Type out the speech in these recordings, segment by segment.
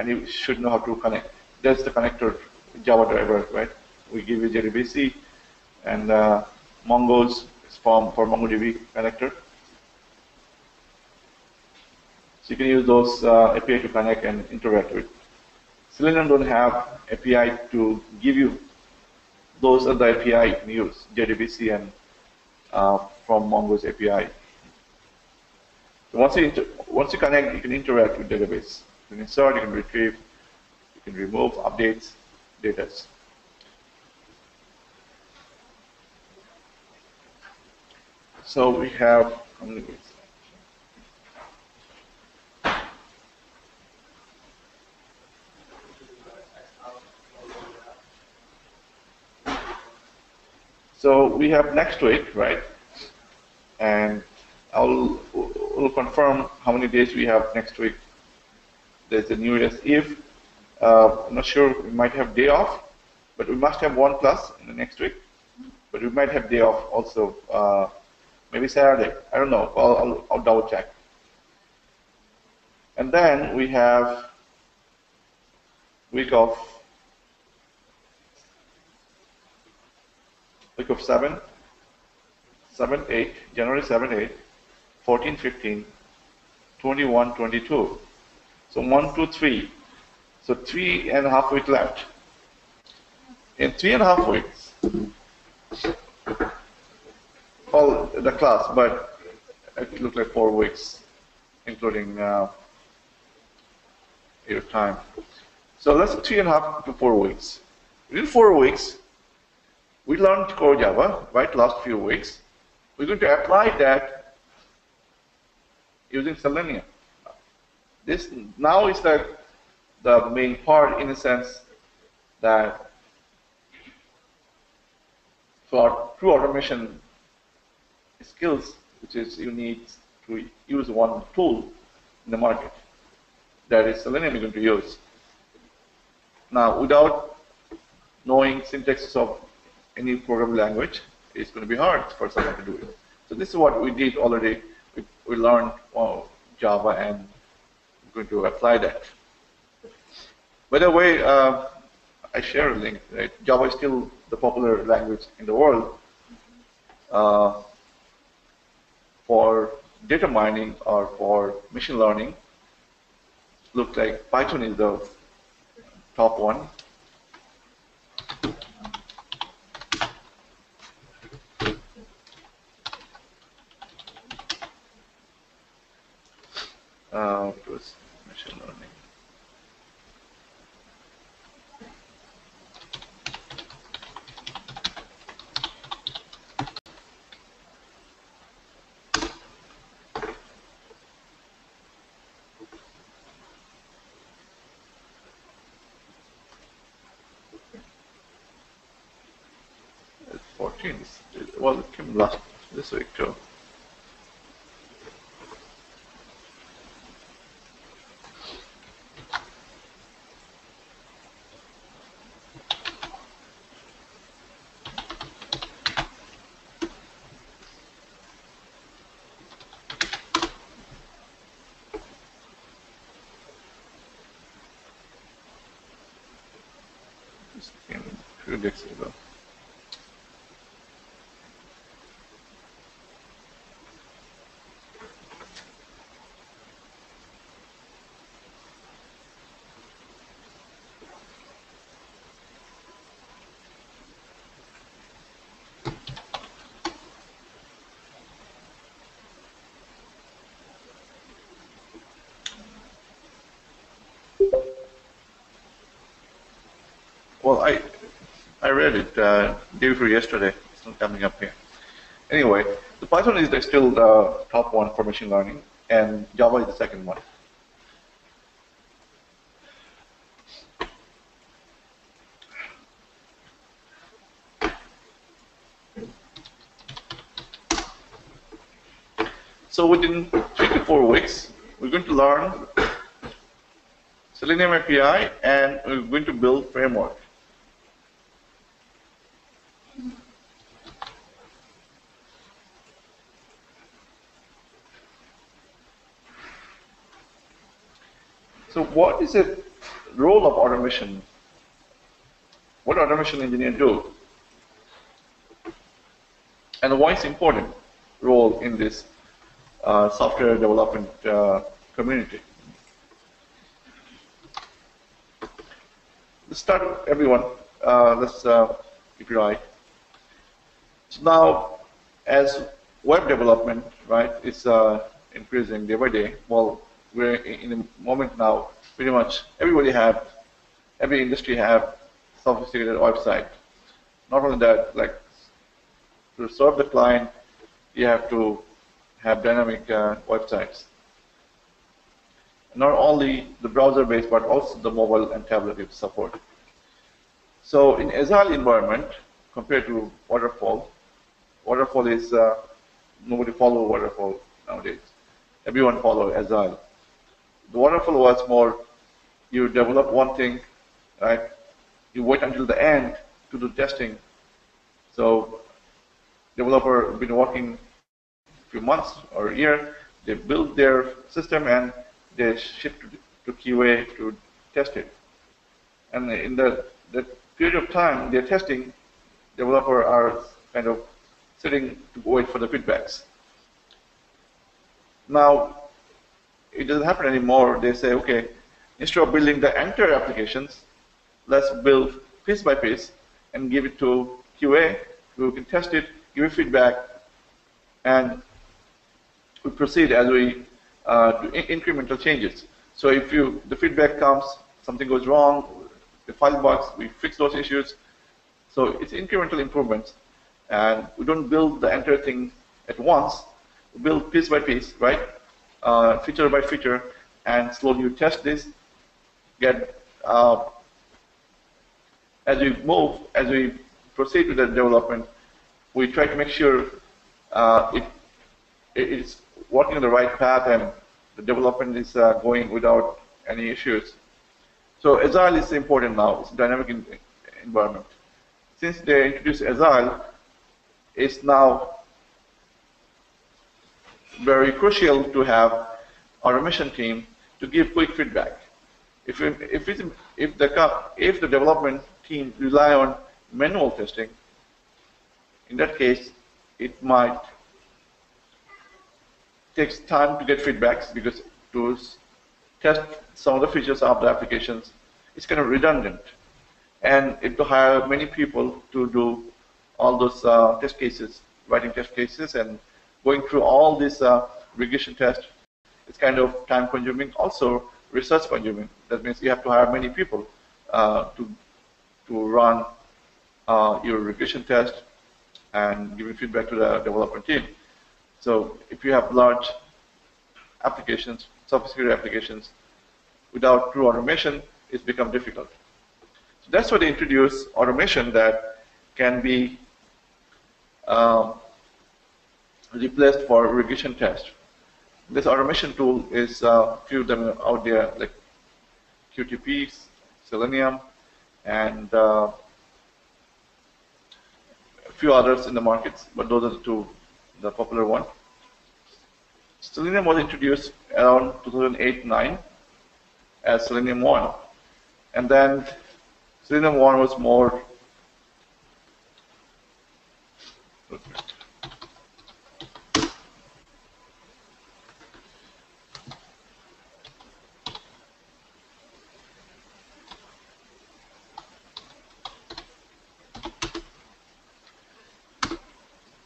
and you should know how to connect. That's the connector Java driver, right? We give you JDBC and uh, Mongo's form for MongoDB connector. So you can use those uh, API to connect and interact with. Selenium don't have API to give you those are the API you can use, JDBC and uh, from Mongo's API. So once you once you connect, you can interact with database. You can insert, you can retrieve, you can remove, updates, data. So we have? So we have next week, right? And I'll will confirm how many days we have next week. There's a New Year's Eve. Uh, I'm not sure. We might have day off, but we must have one plus in the next week. But we might have day off also. Uh, maybe Saturday. I don't know. I'll, I'll, I'll double check. And then we have week of week of 7, 7, 8, January 7, 8, 14, 15, 21, 22. So one, two, three. So three and a half weeks left. In three and a half weeks, all the class, but it looks like four weeks, including uh, your time. So let's three and a half to four weeks. Within four weeks, we learned core Java, right, last few weeks. We're going to apply that using Selenium. This now is the, the main part in a sense that for true automation skills, which is you need to use one tool in the market. That is Selenium you're going to use. Now, without knowing syntaxes of any programming language, it's going to be hard for someone to do it. So this is what we did already. We, we learned well, Java and going to apply that. By the way, uh, I share a link. Right? Java is still the popular language in the world uh, for data mining or for machine learning. Looks like Python is the top one. uh, was machine learning. It's 14. Well, it came last this week too. This came a few days ago. Well, I I read it uh, day before yesterday. It's not coming up here. Anyway, the Python is still the top one for machine learning, and Java is the second one. So within three to four weeks, we're going to learn Selenium API, and we're going to build framework. So what is the role of automation. What automation engineer do? And why it's important role in this uh, software development uh, community. Let's start, everyone. Uh, let's uh, keep your eye. So now, as web development, right, is uh, increasing day by day. Well, we're in a moment now. Pretty much everybody have, every industry have sophisticated website. Not only that, like to serve the client, you have to have dynamic uh, websites. Not only the browser-based, but also the mobile and tablet support. So in Agile environment, compared to Waterfall, Waterfall is, uh, nobody follow Waterfall nowadays. Everyone follow Agile. The Waterfall was more, you develop one thing, right? You wait until the end to do testing. So developer been working a few months or a year, they build their system and they ship to, to QA to test it. And in the, the period of time they're testing, developer are kind of sitting to wait for the feedbacks. Now, it doesn't happen anymore. They say, okay, instead of building the entire applications, let's build piece by piece and give it to QA who can test it, give it feedback, and we proceed as we uh, do incremental changes. So if you the feedback comes, something goes wrong, the file bugs, we fix those issues. So it's incremental improvements, and we don't build the entire thing at once. We build piece by piece, right? Uh, feature by feature, and slowly you test this. Get uh, as we move, as we proceed with the development, we try to make sure uh, it, it's working on the right path and the development is uh, going without any issues. So Agile is important now. It's a dynamic environment. Since they introduced Agile, it's now very crucial to have automation team to give quick feedback. If if if the if the development team rely on manual testing, in that case, it might takes time to get feedbacks because to test some of the features of the applications, it's kind of redundant. And if to hire many people to do all those uh, test cases, writing test cases and going through all these uh, regression tests, it's kind of time consuming, also research consuming. That means you have to hire many people uh, to, to run uh, your regression test and giving feedback to the development team. So if you have large applications, sophisticated applications, without true automation, it's become difficult. So that's why they introduce automation that can be um, replaced for regression test. This automation tool is a uh, few of them out there like QTP, Selenium, and uh, a few others in the markets, but those are the two the popular one. Selenium was introduced around 2008-9 as Selenium 1. And then Selenium 1 was more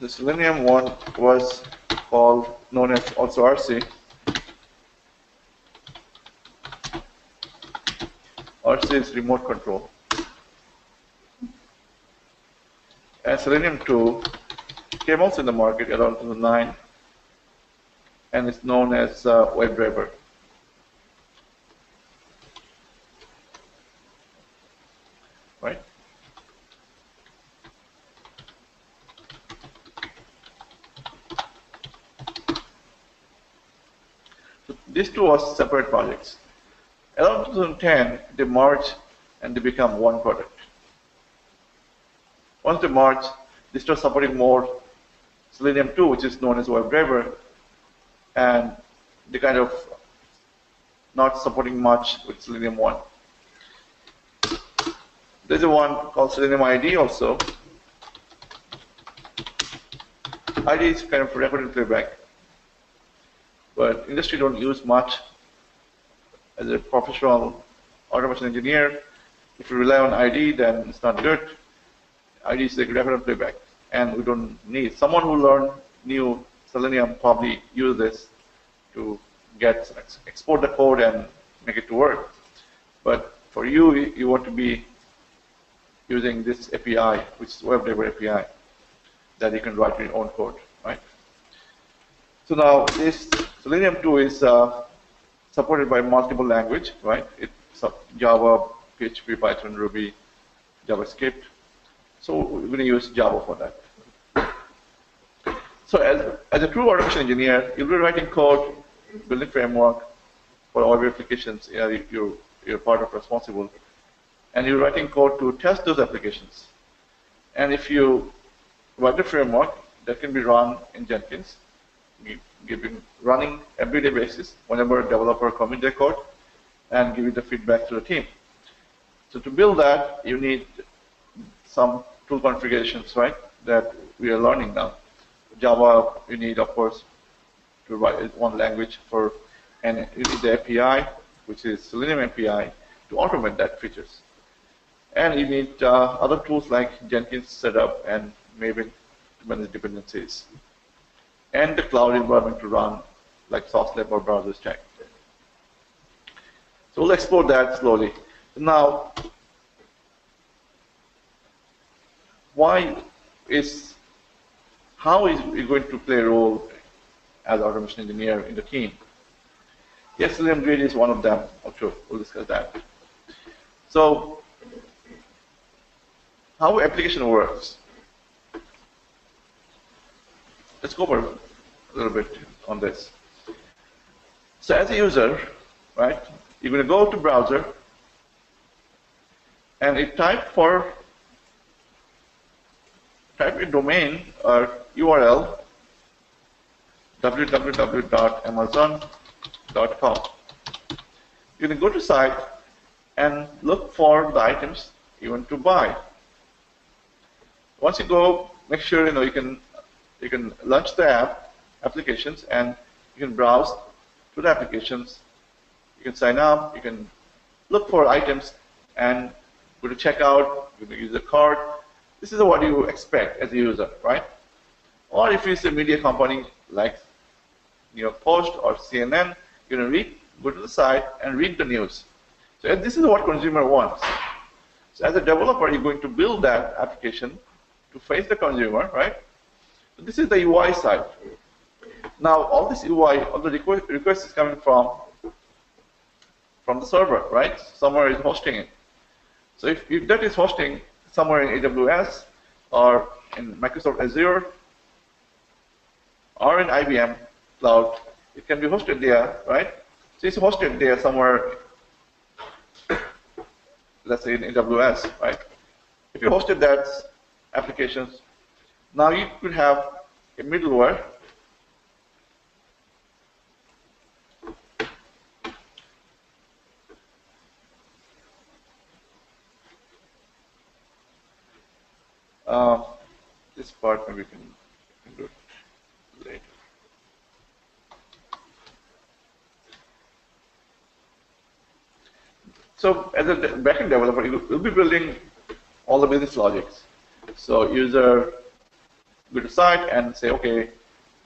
The Selenium one was called, known as also RC. RC is remote control. And Selenium 2 came also in the market around 2009 and it's known as uh, WebDriver. Right? These two are separate projects. Around 2010, they merge and they become one product. Once they merge, they start supporting more Selenium 2, which is known as WebDriver, and they kind of not supporting much with Selenium 1. There's a one called Selenium ID also. ID is kind of record playback, but industry don't use much. As a professional automation engineer, if you rely on ID, then it's not good. ID is record and playback, and we don't need someone who learned new Selenium probably use this to get export the code and make it to work. But for you, you want to be using this API, which is WebDriver API, that you can write your own code, right? So now this Selenium 2 is uh, supported by multiple language, right? It's Java, PHP, Python, Ruby, JavaScript. So we're going to use Java for that. So as, as a true automation engineer, you'll be writing code, building framework for all your applications. You know, you're, you're part of responsible and you're writing code to test those applications. And if you write a framework that can be run in Jenkins, giving running everyday basis whenever a developer commit their code and give you the feedback to the team. So to build that, you need some tool configurations, right, that we are learning now. Java, you need, of course, to write one language for, and you need the API, which is Selenium API, to automate that features. And you need uh, other tools like Jenkins setup and Maven to manage dependencies. And the cloud environment to run like SauceLab or BrowserStack. So we'll explore that slowly. Now, why is, how is it going to play a role as automation engineer in the team? Yes, Selenium Grid is one of them. Okay, we'll discuss that. So how application works. Let's go over a little bit on this. So as a user, right, you're going to go to browser and you type for type a domain or URL www.amazon.com. You're going to go to site and look for the items you want to buy. Once you go, make sure you know you can you can launch the app applications and you can browse to the applications. You can sign up. You can look for items and go to checkout. You can use the card. This is what you expect as a user, right? Or if it's a media company like New York Post or CNN, you can read, go to the site and read the news. So this is what consumer wants. So as a developer, you're going to build that application to face the consumer, right? This is the UI side. Now, all this UI, all the request, request is coming from from the server, right? Somewhere is hosting it. So if, if that is hosting somewhere in AWS or in Microsoft Azure or in IBM Cloud, it can be hosted there, right? So it's hosted there somewhere, let's say in AWS, right? If you hosted that applications. Now you could have a middleware uh, this part maybe we can, can do it later. So as a backend developer, you'll be building all the business logics. So user go to site and say, okay,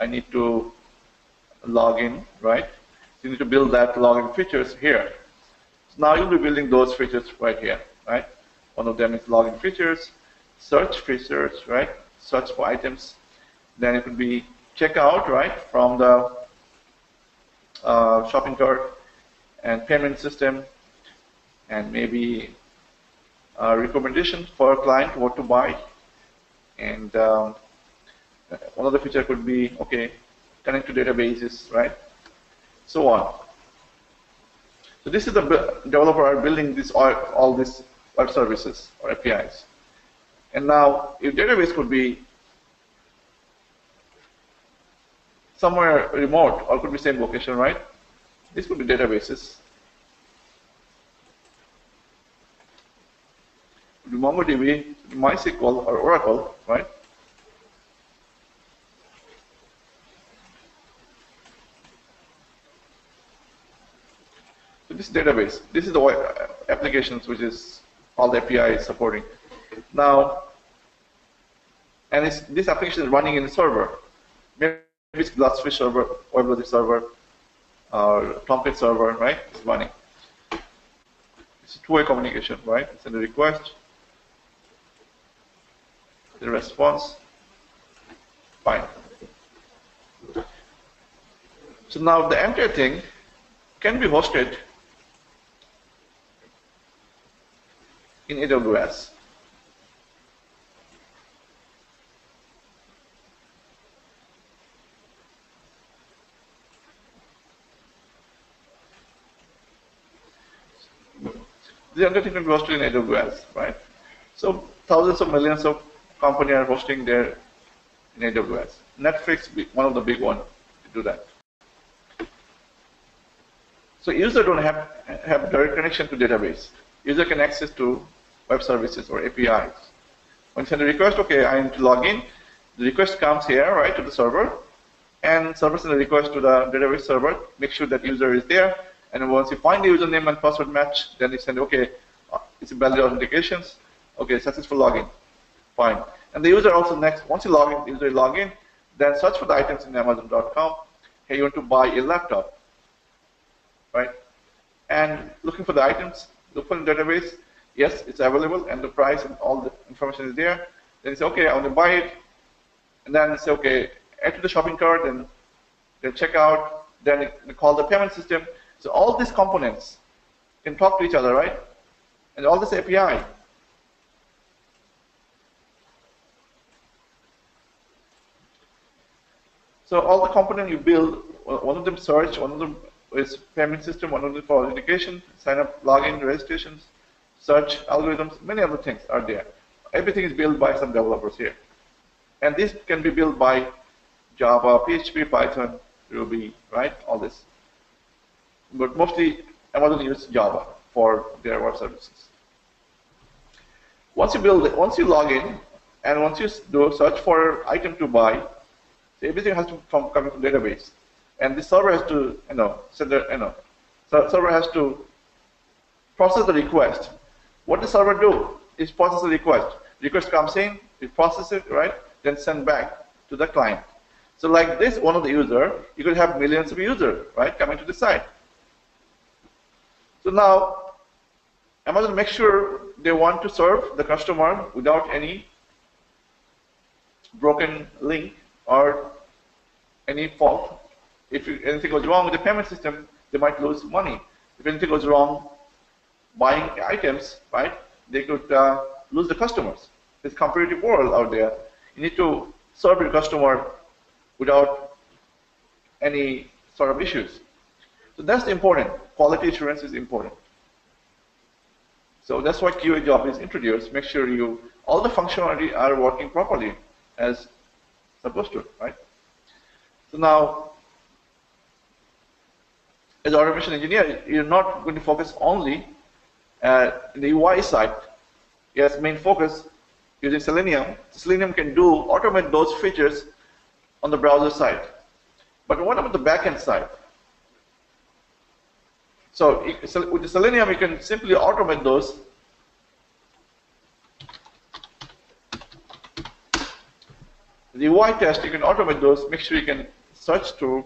I need to log in, right? So you need to build that login features here. So now you'll be building those features right here, right? One of them is login features, search features, right? Search for items. Then it would be checkout, right? From the uh, shopping cart and payment system and maybe a recommendation for a client what to buy and um, another feature could be, okay, connect to databases, right? So on. So this is the developer are building this all, all these web services or APIs. And now, if database could be somewhere remote or could be same location, right? This could be databases. MongoDB, MySQL or Oracle, right? This database, this is the applications which is all the API is supporting. Now, and this application is running in a server. Maybe it's Glassfish server, WebLogic server, or Tomcat server, right? It's running. It's a two-way communication, right? Send a request, the response, fine. So now the entire thing can be hosted in AWS. The undertaking hosted in AWS, right? So thousands of millions of companies are hosting their in AWS. Netflix, one of the big ones, to do that. So user don't have have direct connection to database user can access to web services or APIs. When you send a request, okay, I need to log in. The request comes here, right, to the server, and server sends a request to the database server, make sure that user is there, and once you find the username and password match, then you send, okay, uh, it's valid authentications, okay, successful login, fine. And the user also next, once you log in, the user log in, then search for the items in Amazon.com. Hey, you want to buy a laptop, right? And looking for the items, look for the database, yes, it's available, and the price and all the information is there. Then say, okay, I want to buy it, and then say, okay, add to the shopping cart, and then check out, then call the payment system. So all these components can talk to each other, right? And all this API. So all the component you build, one of them search, one of them is payment system, one of them for authentication, sign up, login, registrations, search, algorithms, many other things are there. Everything is built by some developers here. And this can be built by Java, PHP, Python, Ruby, right? All this. But mostly Amazon uses Java for their web services. Once you build it, once you log in, and once you do search for item to buy, so everything has to come coming from database and the server has to, you know, send the, you know, so server has to process the request. What the server do is process the request. Request comes in, it processes it, right? Then send back to the client. So like this, one of the user, you could have millions of users, right, coming to the site. So now, Amazon makes sure they want to serve the customer without any broken link or any fault if anything goes wrong with the payment system, they might lose money. If anything goes wrong buying items, right, they could uh, lose the customers. It's competitive world out there. You need to serve your customer without any sort of issues. So that's important. Quality assurance is important. So that's why QA job is introduced. Make sure you all the functionality are working properly as supposed to, right? So now as automation engineer, you're not going to focus only Uh, the UI side. it has main focus using Selenium. Selenium can do automate those features on the browser side. But what about the backend side? So with Selenium, you can simply automate those. The UI test, you can automate those, make sure you can search through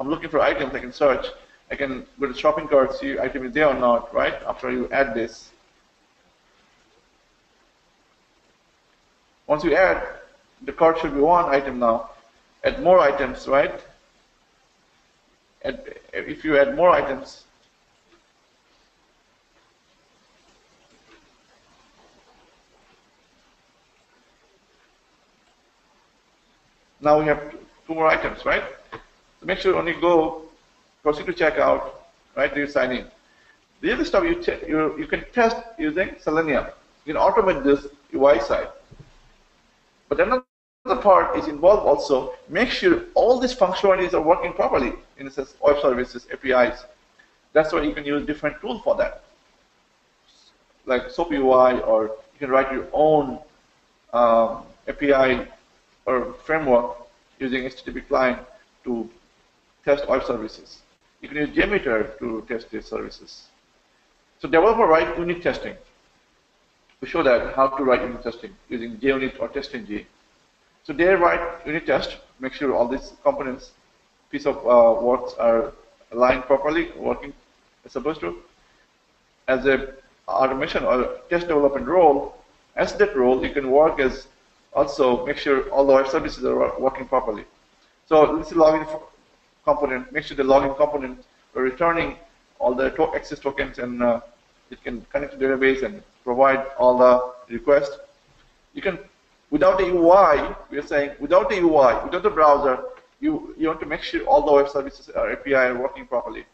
I'm looking for items, I can search. I can go to shopping cart, see item is there or not, right? After you add this. Once you add, the cart should be one item now. Add more items, right? Add, if you add more items, now we have two more items, right? So make sure you go, proceed to checkout, right, you sign in. The other stuff you, you, you can test using Selenium. You can automate this UI side. But another part is involved also, make sure all these functionalities are working properly in the sense web services, APIs. That's why you can use different tools for that. like SOAP UI, or you can write your own um, API or framework using HTTP client to test web services. You can use JMeter to test these services. So developer write unit testing. We show that how to write unit testing using JUnit or TestNG. So they write unit test, make sure all these components, piece of uh, works are aligned properly, working as supposed to. As a automation or test development role, as that role, you can work as also make sure all the web services are working properly. So is login component, make sure the login component are returning all the to access tokens and uh, it can connect to database and provide all the requests. You can, without the UI, we are saying without the UI, without the browser, you, you want to make sure all the web services or API are working properly.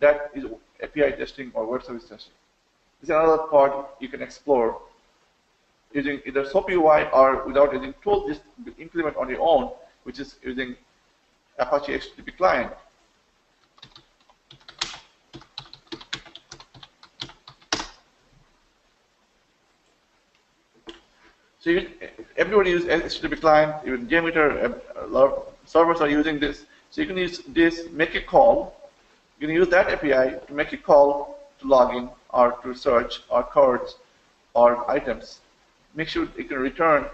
That is API testing or web service testing. This is another part you can explore using either SOAP UI or without using tool, just implement on your own, which is using Apache HTTP client. So you, everybody uses HTTP client, even JMeter, a lot of servers are using this. So you can use this, make a call. You can use that API to make a call to login or to search or cards or items. Make sure you can return,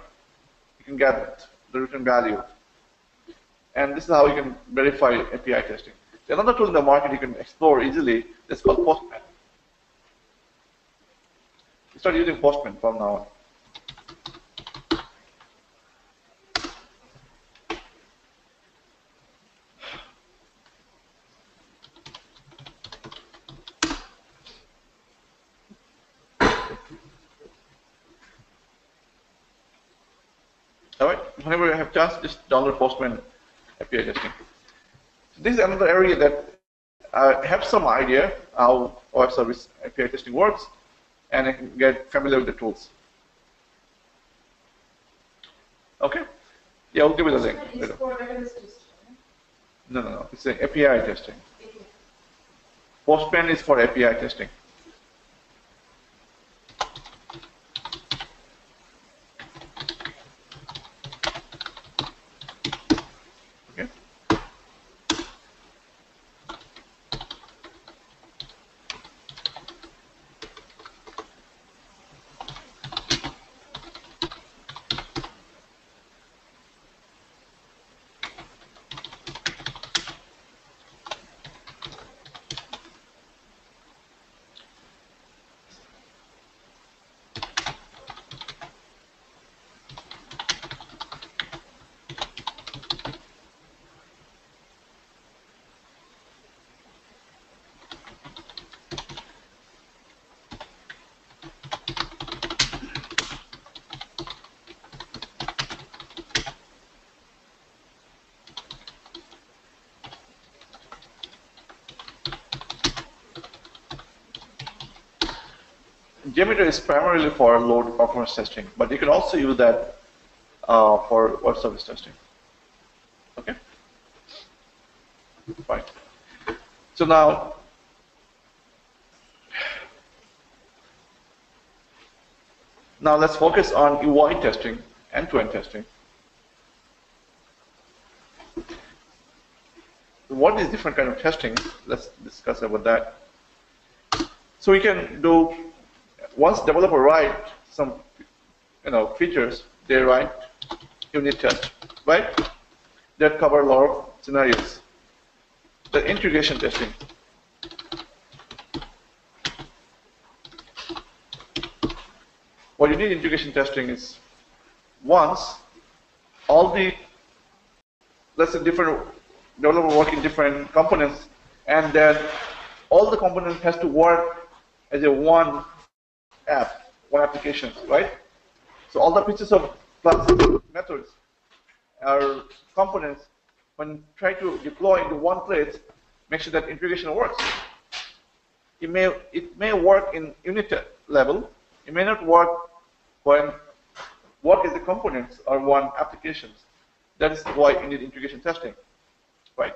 you can get the return value. And this is how you can verify API testing. Another tool in the market you can explore easily. That's called Postman. You start using Postman from now on. All right, whenever you have chance, just download Postman API testing. So this is another area that I have some idea how web service API testing works, and I can get familiar with the tools. Okay? Yeah, I'll give you the link. No, no, no. It's an API testing. Postman is for API testing. JMeter is primarily for load performance testing, but you can also use that uh, for web service testing. Okay? Fine. So now, now let's focus on UI testing, end-to-end -end testing. What is different kind of testing? Let's discuss about that. So we can do once developer write some you know features, they write unit test, right? That cover a lot of scenarios. The integration testing. What you need integration testing is once all the let's say different developer work in different components and then all the components has to work as a one app, one application, right? So all the pieces of methods are components, when try to deploy into one place, make sure that integration works. It may it may work in unit level. It may not work when work the components or one applications. That is why you need integration testing, right?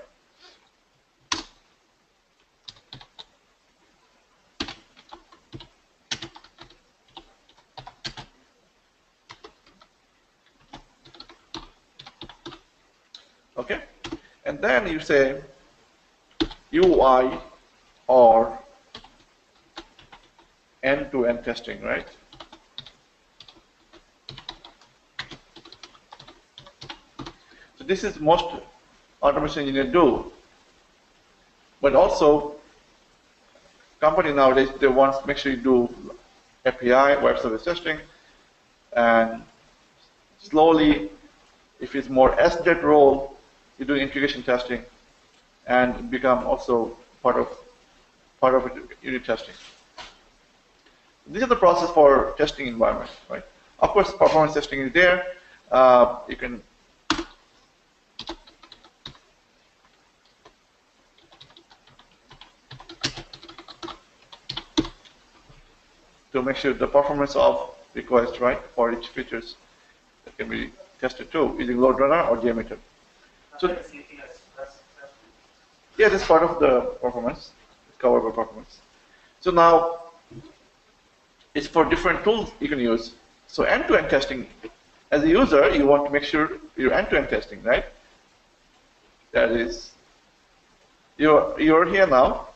Okay? And then you say UI or end-to-end -end testing, right? So this is most automation engineers do. But also, company nowadays, they want to make sure you do API, web service testing, and slowly, if it's more SDET role, you do integration testing, and become also part of part of unit testing. This is the process for testing environment, right? Of course, performance testing is there. Uh, you can to make sure the performance of request, right, for each features that can be tested too, using load runner or JMeter. So, yeah, that's part of the performance, covered by performance. So now, it's for different tools you can use. So end-to-end -end testing, as a user, you want to make sure you're end-to-end -end testing, right? That is, you're, you're here now.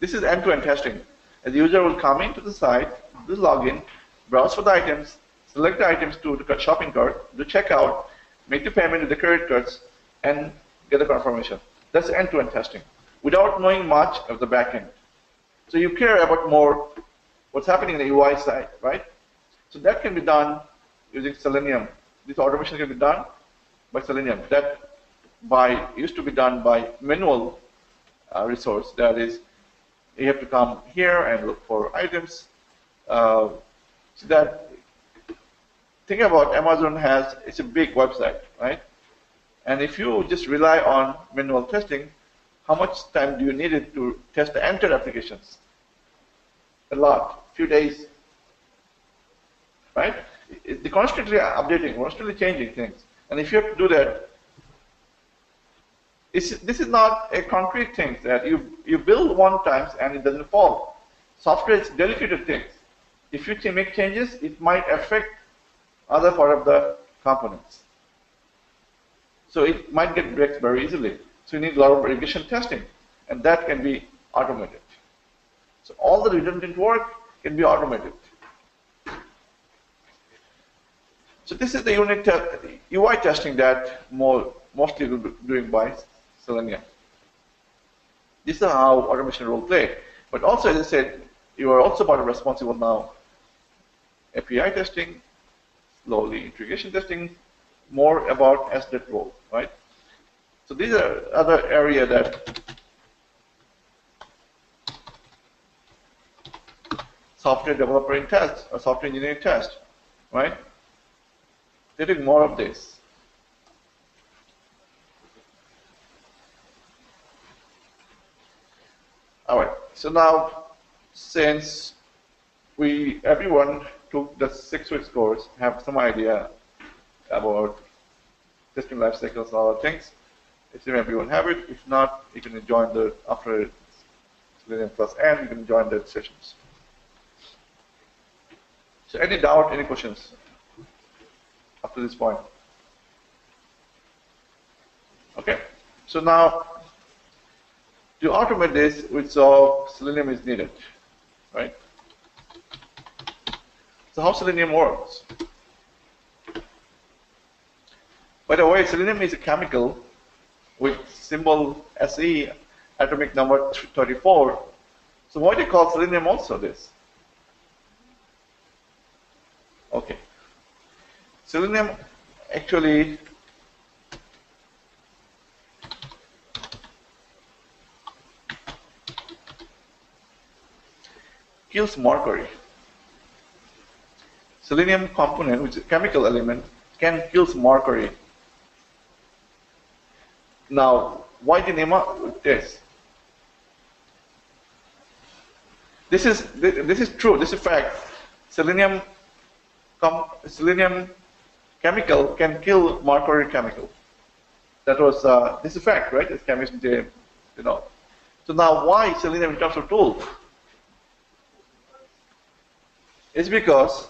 This is end-to-end -end testing. As the user will come into the site, do login, browse for the items, select the items to the shopping cart, do checkout, make the payment with the credit cards, and get the confirmation. That's end-to-end -end testing, without knowing much of the backend. So you care about more what's happening in the UI side, right? So that can be done using Selenium. This automation can be done by Selenium. That by used to be done by manual uh, resource. That is, you have to come here and look for items. Uh, so that think about Amazon has it's a big website, right? And if you just rely on manual testing, how much time do you need it to test the entire applications? a lot, few days, right? They're constantly updating, constantly changing things. And if you have to do that, this is not a concrete thing that you, you build one time and it doesn't fall. Software is delicate things. If you make changes, it might affect other part of the components. So it might get breaks very easily. So you need a lot of regression testing, and that can be automated. So all the redundant work can be automated. So this is the unit te UI testing that more, mostly doing by Selenium. This is how automation role play. But also, as I said, you are also part of responsible now. API testing, slowly integration testing, more about SDET role, right? So these are other area that software developer in test or software engineering test, right? They're more of this. All right. So now, since we everyone took the six weeks course, have some idea about testing life cycles and other things. If everyone have it, if not, you can join the after Selenium Plus and you can join the sessions. So any doubt, any questions up to this point? Okay, so now to automate this, we saw Selenium is needed, right? So how Selenium works? By the way, Selenium is a chemical with symbol Se, atomic number 34. So why do you call Selenium also this? Okay. Selenium actually kills mercury. Selenium component, which is a chemical element, can kill mercury. Now, why the name of this? This is this is true. This is fact. Selenium selenium chemical can kill mercury chemical. That was uh, this is fact, right? As chemists, you know. So now, why selenium in terms of tool? It's because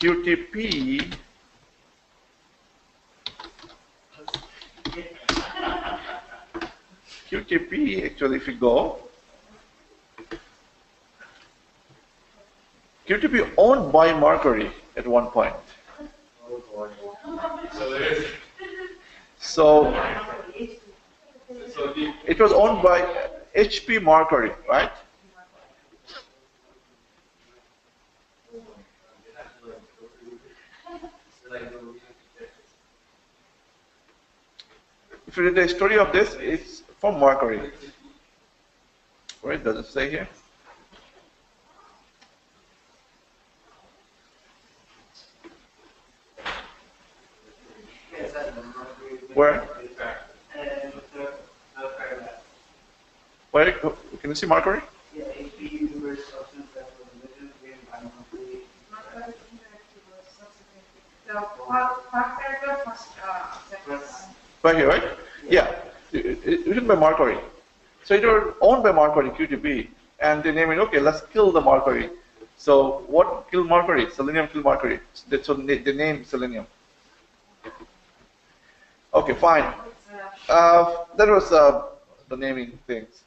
QTP QTP actually if you go QTP owned by Mercury at one point. So, it was owned by HP Mercury, right? If the story of this, it's from Mercury. Where does it say here? Where? Where? Can you see uh. Right here, right? Yeah. It- it- written by Mercury. So it was owned by Mercury, QTP, and they named it, okay, let's kill the Mercury. So what killed Mercury? Selenium killed Mercury. That's what they they named Selenium. Okay, fine. Uh, Uh, that was uh, the naming things.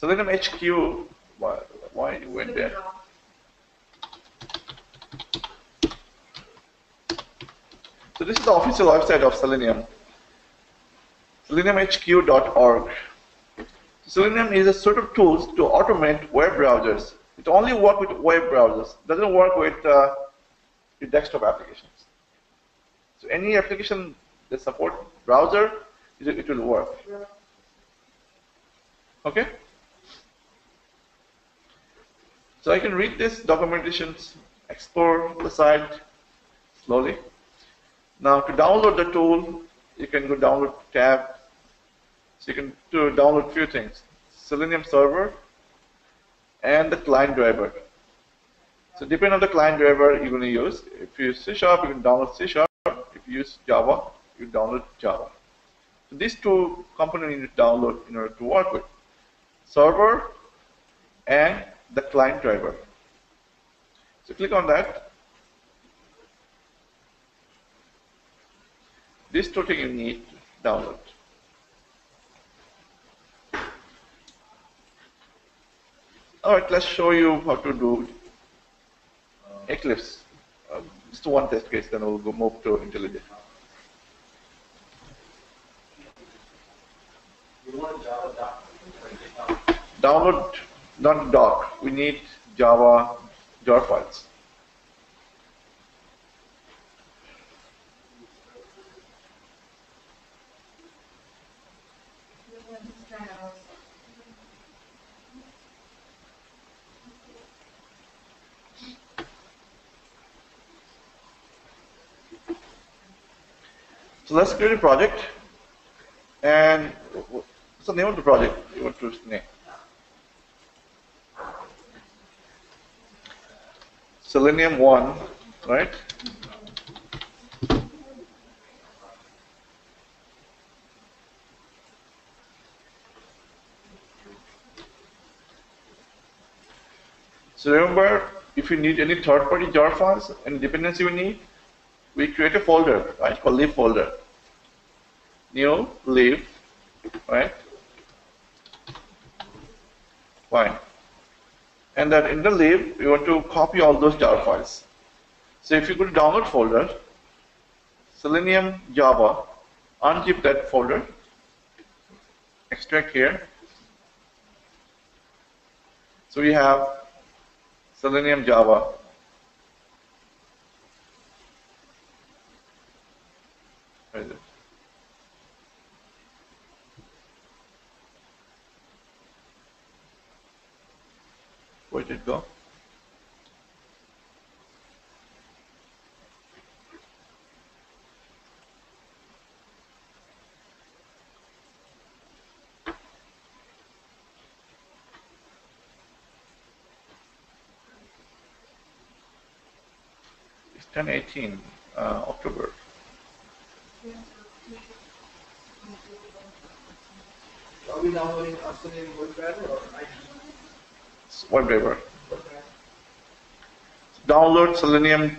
Selenium HQ, why, why you went there? So this is the official website of Selenium. SeleniumHQ.org. Selenium is a sort of tools to automate web browsers. It only works with web browsers. It Doesn't work with, uh, with desktop applications. So any application that support browser, it, it will work. Okay. So I can read this documentation, explore the site slowly. Now to download the tool, you can go download tab. So you can do download few things. Selenium server and the client driver. So depending on the client driver you're going to use. If you use C Sharp, you can download C Sharp. If you use Java, you download Java. So these two components you need to download in order to work with. Server and the client driver. So click on that. This things you need download. Alright, let's show you how to do Eclipse. Uh, just one test case, then we'll go move to IntelliJ. Download not doc. We need Java jar files. So let's create a project. And what's the name of the project you want to name? Selenium 1, right? So remember, if you need any third-party jar files and dependency you need, we create a folder, right, called lib folder. New lib, right? Fine. And the lib, we want to copy all those jar files. So if you go to download folder, Selenium Java, unzip that folder, extract here. So we have Selenium Java. Where is it? It go? It's 1018, uh, October. Are we downloading web driver or Web driver. Download Selenium.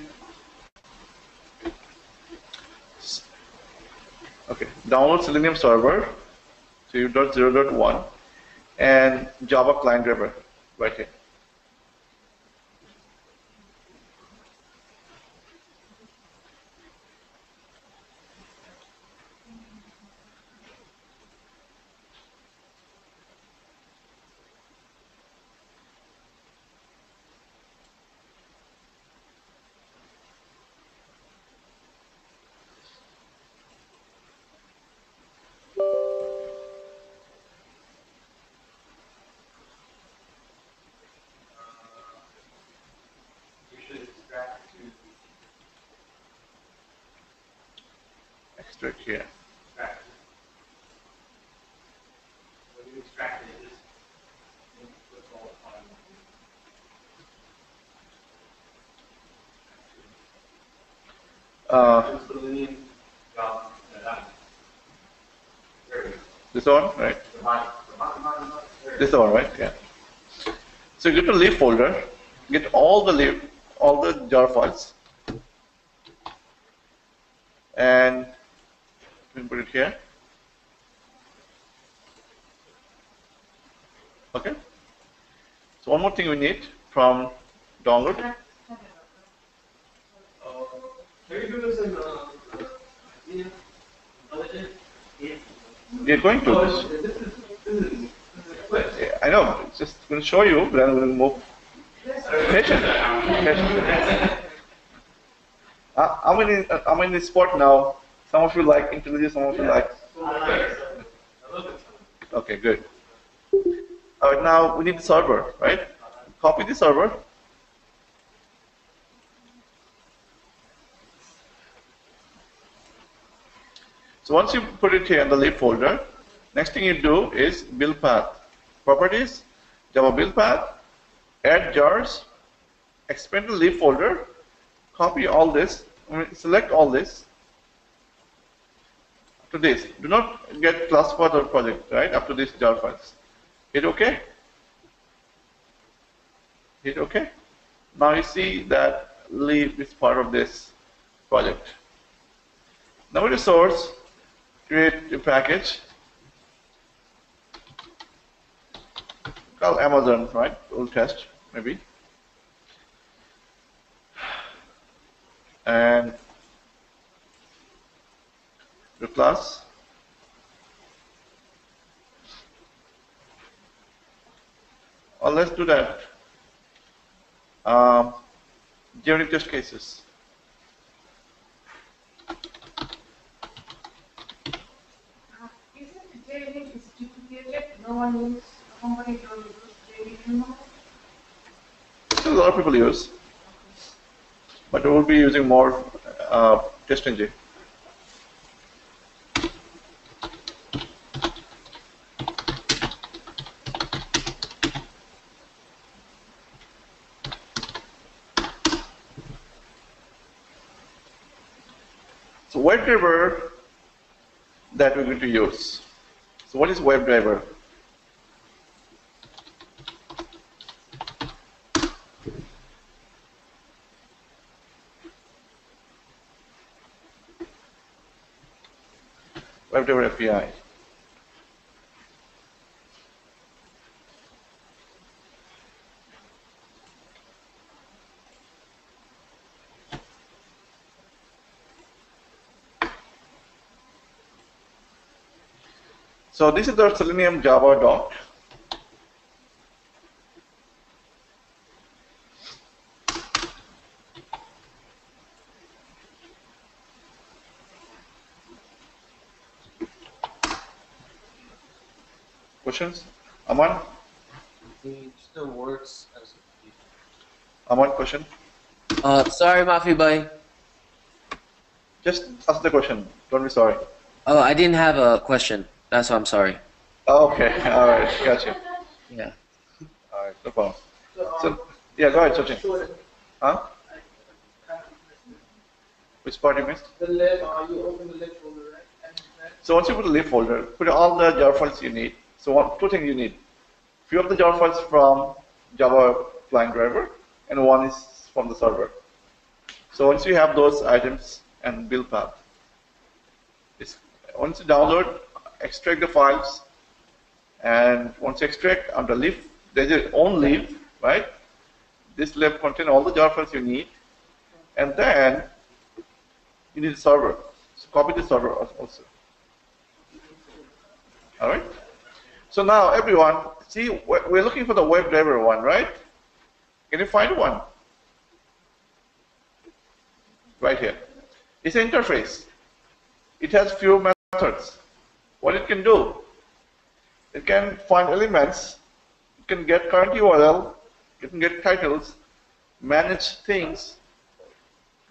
Okay, download Selenium server 2.0.1 and Java client driver right here. You should extract to Extract here. extract. When you extract it, just input all the time. Uh, this one, right? This one, right? Yeah. So you get to lib folder, get all the lib, all the jar files, and we can put it here. Okay. So one more thing we need from download. Uh, Can you do this in, uh, in, other than? We're going Oh, to. this this is, this is quick. I know. Just going to show you. Then we'll move. Patient. Patient. Uh, I'm in. uh, I'm in the spot now. Some of you like IntelliJ. Some of you like. Okay, good. All right, now we need the server, right? Copy the server. So once you put it here in the lib folder, next thing you do is build path. Properties, Java build path, add jars, expand the lib folder, copy all this, select all this, to this. Do not get class path or project, right, up to this jar files. Hit OK. Hit OK. Now you see that lib is part of this project. Now with the source, create a package called Amazon, right? We'll test, maybe. And the class or let's do that. Um, generic test cases. Still a lot of people use but we'll be using more uh, TestNG So web driver that we're going to use. So what is WebDriver? WebDriver API. So this is the Selenium Java doc. Questions? Aman? It still works as Aman, question? Uh, sorry, Mafi Bhai. Just ask the question. Don't be sorry. Oh, I didn't have a question. That's why I'm sorry. Okay, all right, got you. Yeah. All right, no problem. So, So, yeah, go ahead, Sachin. sure, Huh? I- I kind Which part you missed? The lib, uh, you open the lib folder, right? So once you put the lib folder, put all the jar files you need, So one, two things you need. Few of the jar files from Java client driver and one is from the server. So once you have those items and build path, it's, once you download, extract the files, and once extract under lib, there's your own right? This lib contain all the jar files you need, and then you need a server. So copy the server also. All right. So now everyone, see, we're looking for the WebDriver one, right? Can you find one? Right here. It's an interface. It has few methods. What it can do? It can find elements. It can get current URL. It can get titles, manage things,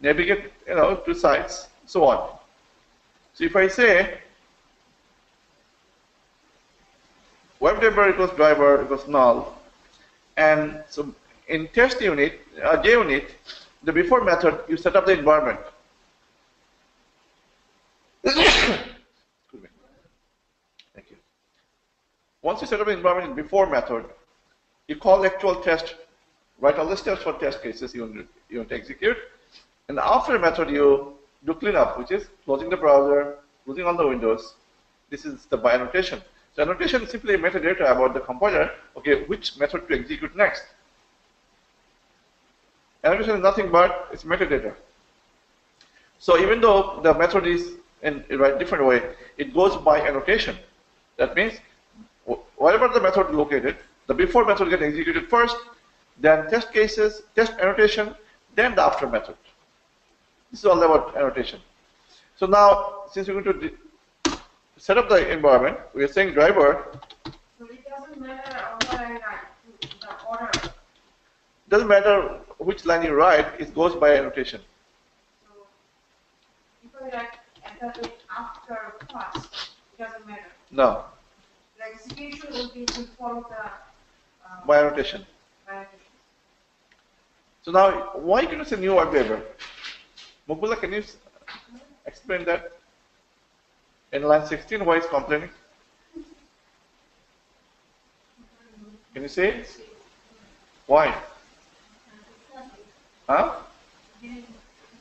navigate, you know, to sites, so on. So if I say WebDriver equals driver equals null, and so in test unit, uh, JUnit, the before method, you set up the environment. Excuse me. Thank you. Once you set up the environment before method, you call actual test, write all the steps for test cases you want, to, you want to execute, and after method you do cleanup, which is closing the browser, closing all the windows. This is the by annotation. So annotation is simply metadata about the compiler, okay, which method to execute next. Annotation is nothing but it's metadata. So even though the method is in a different way, it goes by annotation. That means wherever the method is located, the before method gets executed first, then test cases, test annotation, then the after method. This is all about annotation. So now, since we're going to set up the environment, we are saying driver So it doesn't matter what I write, the order. doesn't matter which line you write, it goes by annotation. So if I write enter after class, it doesn't matter. No, Execution will be to the by annotation. So now, why can you say new WebDriver? Mukbula, can you explain that? In line 16, why is complaining? Can you say it? Why? Huh?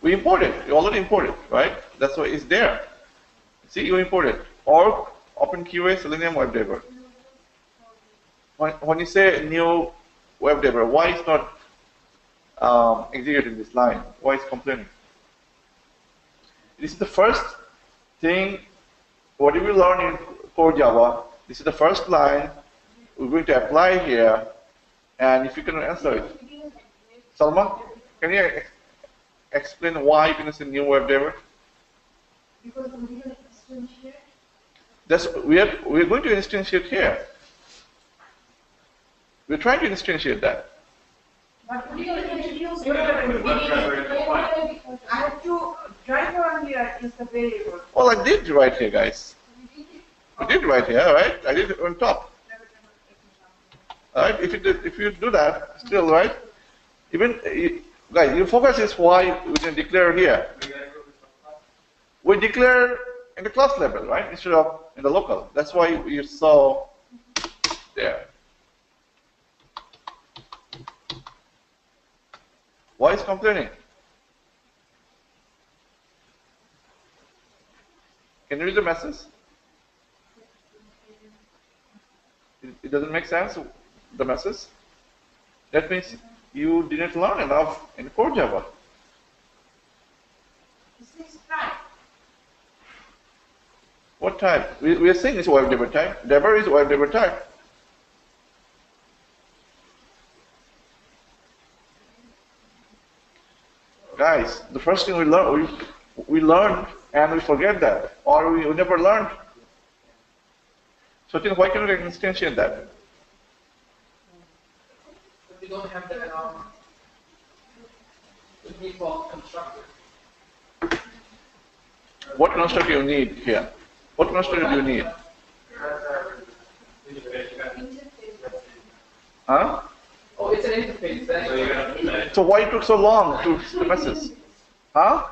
We imported. You already imported, right? That's why it's there. See, you imported. Or OpenQA Selenium WebDriver. When, when you say new web WebDriver, why is not um, executing this line? Why is complaining? This is the first thing, what do we learn in core Java. This is the first line we're going to apply here. And if you can answer it. Salma, can you ex- explain why you say new WebDriver? Because we instantiate. That's, we are, we're going to instantiate here. We're trying to instantiate that. But we didn't introduce. WebDriver I have to driver here is the variable. Well, I did right here, guys. I did right here, right? I did it on top. All right, if you do, if you do that, still right. Even eh, guys, your focus is why we can declare here. We declare in the class level, right, instead of in the local. That's why you saw there. Why is complaining? Can you read the message? It, it doesn't make sense, the message. That means you didn't learn enough in core Java. This is type. What type? We, we are saying it's WebDriver type. Driver is WebDriver type. The first thing we learn, we, we learn and we forget that, or we, we never learned. So then why can't we instantiate that? We don't have the, um, the default constructor. What constructor do you need here? What constructor do you need? Huh? Oh, it's an interface, So you that's, gotta do that. So why it took so long to the message? Huh?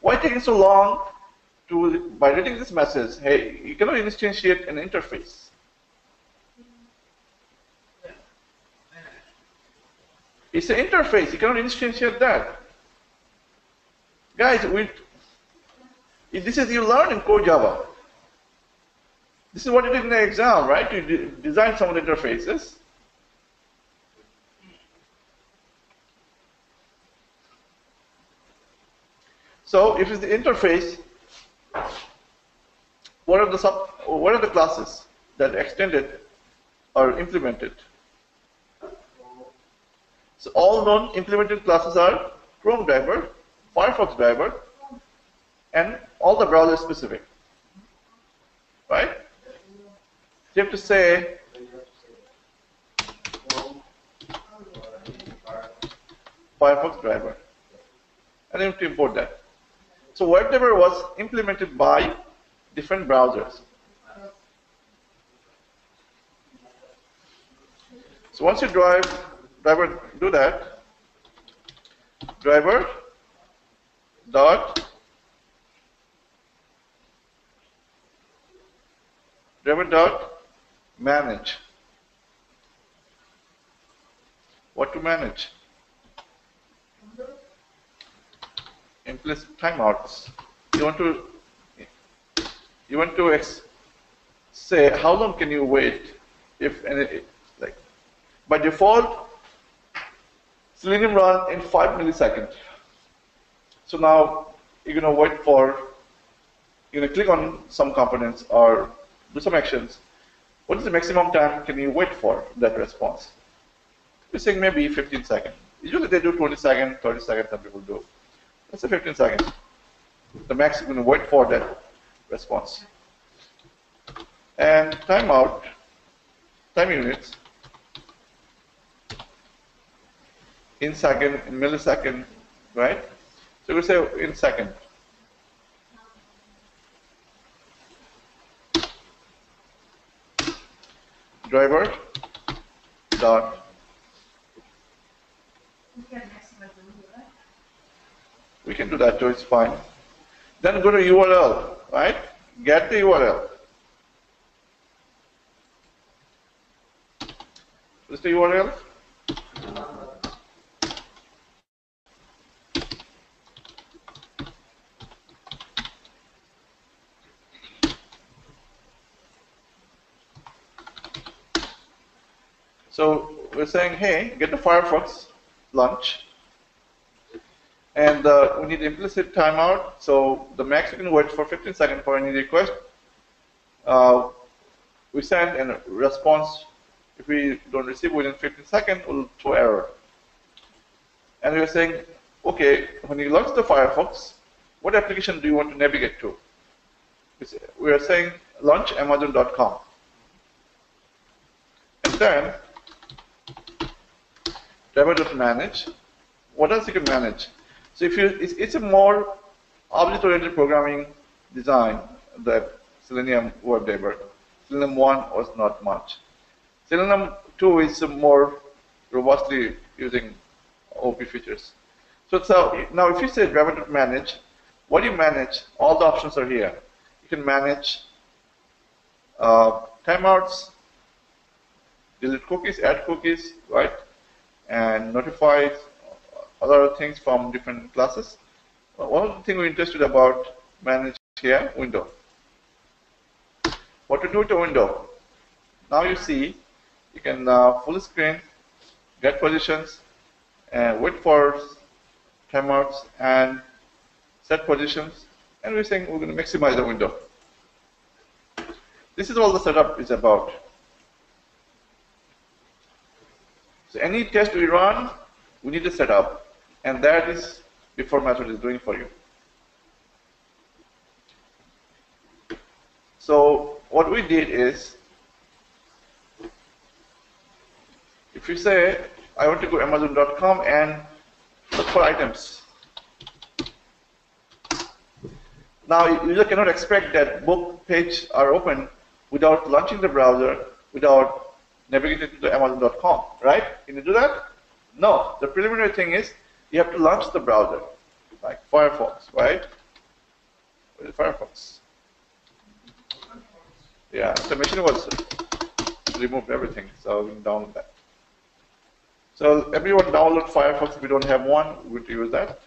Why taking so long to by reading this message, hey, you cannot instantiate an interface. It's an interface. You cannot instantiate that. Guys, we, this is you learn in core Java. This is what you did in the exam, right? You de- design some of the interfaces. So if it's the interface, what are the sub, what are the classes that extended or implemented? So all known implemented classes are Chrome driver, Firefox driver, and all the browser specific. Right? You have to say Firefox driver. And you have to import that. So WebDriver was implemented by different browsers. So once you drive driver do that, driver dot driver dot manage. What to manage? Implicit timeouts. You want to you want to say how long can you wait if any like by default Selenium run in 5 milliseconds. So now you're going to wait for, you're to click on some components or do some actions. What is the maximum time can you wait for that response? You're saying maybe 15 seconds. Usually they do 20 seconds, 30 seconds, some people do. Let's say 15 seconds. The max you're going to wait for that response. And timeout, time units, in second, in millisecond, right? So we say in second. Driver dot You can maximize the window, right? We can do that too, it's fine. Then go to URL, right? Get the URL. What's the URL? So we're saying, hey, get the Firefox launch. And uh, we need implicit timeout. So the max we can wait for 15 seconds for any request. Uh, we send a response. If we don't receive within 15 seconds, we'll throw error. And we're saying, okay, when you launch the Firefox, what application do you want to navigate to? We are saying launch amazon.com. And then driver.manage. What else you can manage? So if you, it's, it's a more object-oriented programming design that Selenium WebDriver. Selenium 1 was not much. Selenium 2 is more robustly using OP features. So, so now if you say driver.manage, what do you manage? All the options are here. You can manage uh, timeouts, delete cookies, add cookies, right? And notify other things from different classes. Uh, One of the things we're interested about manage here, window. What to do with the window? Now you see, you can uh, full screen, get positions, and wait for timeouts and set positions. And we're saying we're going to maximize the window. This is all the setup is about. So any test we run, we need to set up. And that is before method is doing for you. So what we did is, if you say, I want to go amazon.com and look for items. Now, user cannot expect that book page are open without launching the browser, without navigating to amazon.com, right? Can you do that? No. The preliminary thing is you have to launch the browser, like Firefox, right? with Firefox. Yeah, the machine was removed everything, so we can download that. So everyone download Firefox. If we don't have one, we use that.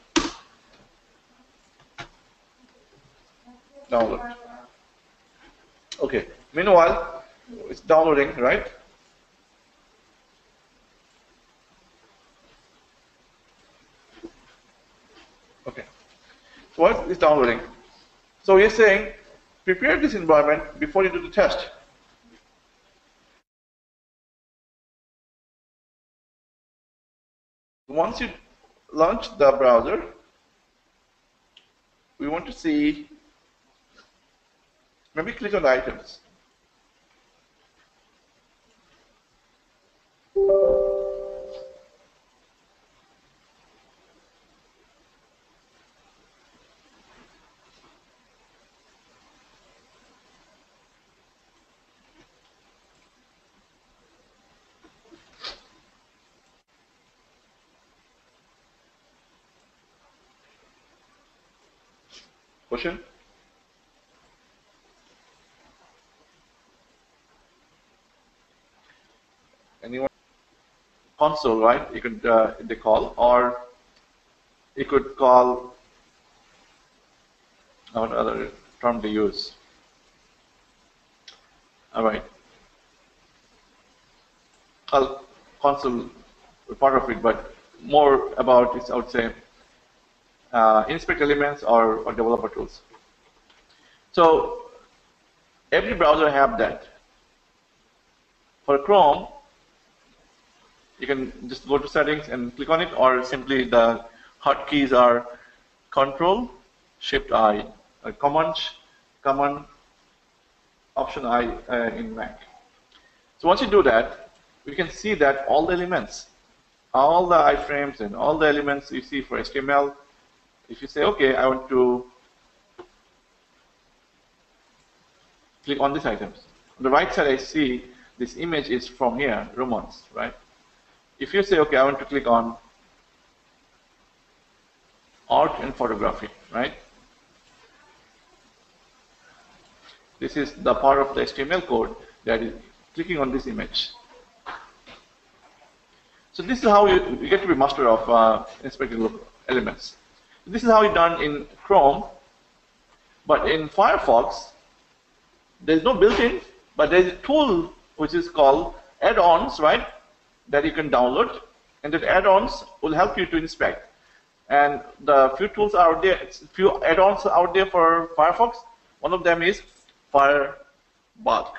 Download. Okay. Meanwhile, it's downloading, right? Okay. So what is downloading? So we're saying, prepare this environment before you do the test. Once you launch the browser, we want to see, maybe click on items. Question? Anyone? Console, right? You could uh, they call, or you could call. What other term to use? All right. I'll console part of it, but more about is I would say uh, inspect elements or, or developer tools. So every browser have that. For Chrome, you can just go to settings and click on it, or simply the hotkeys are Control Shift I, uh, Command Command Option I uh, in Mac. So once you do that, we can see that all the elements, all the iframes and all the elements you see for HTML, if you say, okay, I want to click on these items. On the right side, I see this image is from here, Romans, right? If you say, okay, I want to click on art and photography, right? This is the part of the HTML code that is clicking on this image. So this is how you, you get to be master of uh, inspecting elements. This is how it's done in Chrome, but in Firefox, there's no built-in, but there's a tool which is called add-ons, right, that you can download, and that add-ons will help you to inspect. And the few tools out there, few add-ons out there for Firefox. One of them is Firebug.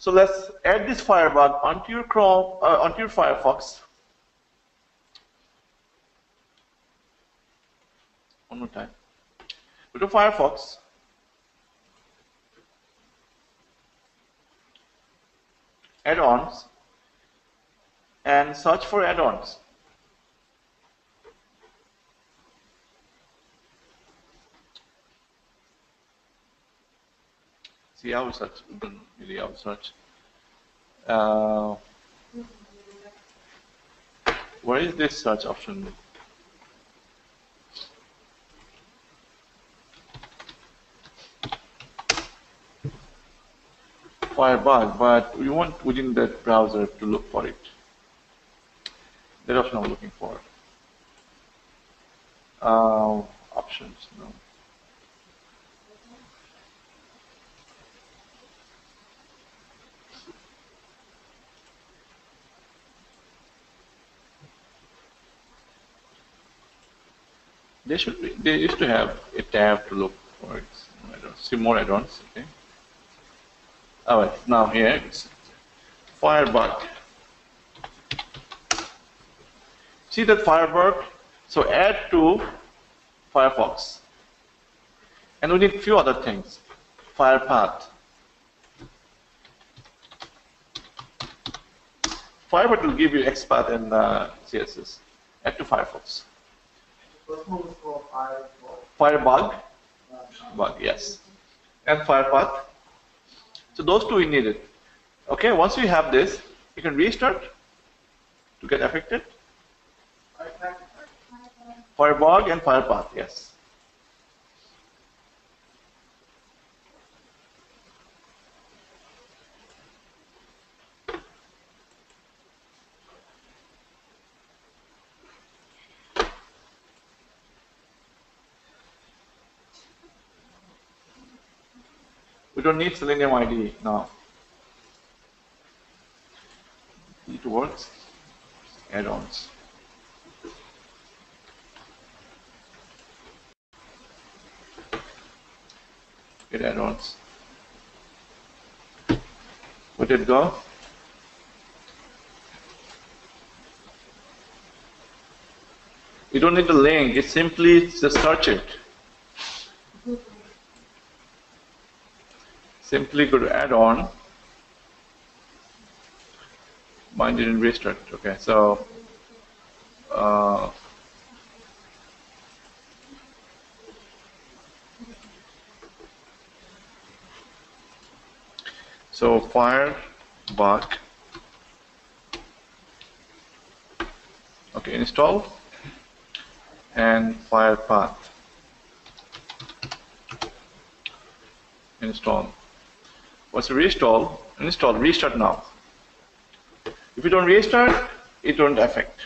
So let's add this Firebug onto your Chrome, uh, onto your Firefox. One more time. Go to Firefox. Add-ons and search for add-ons. See how search, really how search. Uh, where is this search option? Firebug, but we want within that browser to look for it. That option I'm looking for. Uh, options, no. They should be, they used to have a tab to look for it. I don't see more add-ons, okay. All right, now here it's Firebug. See that Firebug? So add to Firefox. And we need a few other things. Firepath. Firebug will give you XPath and uh, CSS. Add to Firefox. First one was called Firebug, bug, yes. And Firepath. So those two we needed. Okay, once we have this, you can restart to get affected. Firebug and Firepath, yes. We don't need Selenium ID now. It works. Add-ons. Get add-ons. Where did it go? You don't need the link, it's simply just search it. Simply go to add-on. Mine didn't restart. Okay, so uh, so Firebug. Okay, install and Firepath. Install. Once you reinstall, install, restart now. If you don't restart, it won't affect.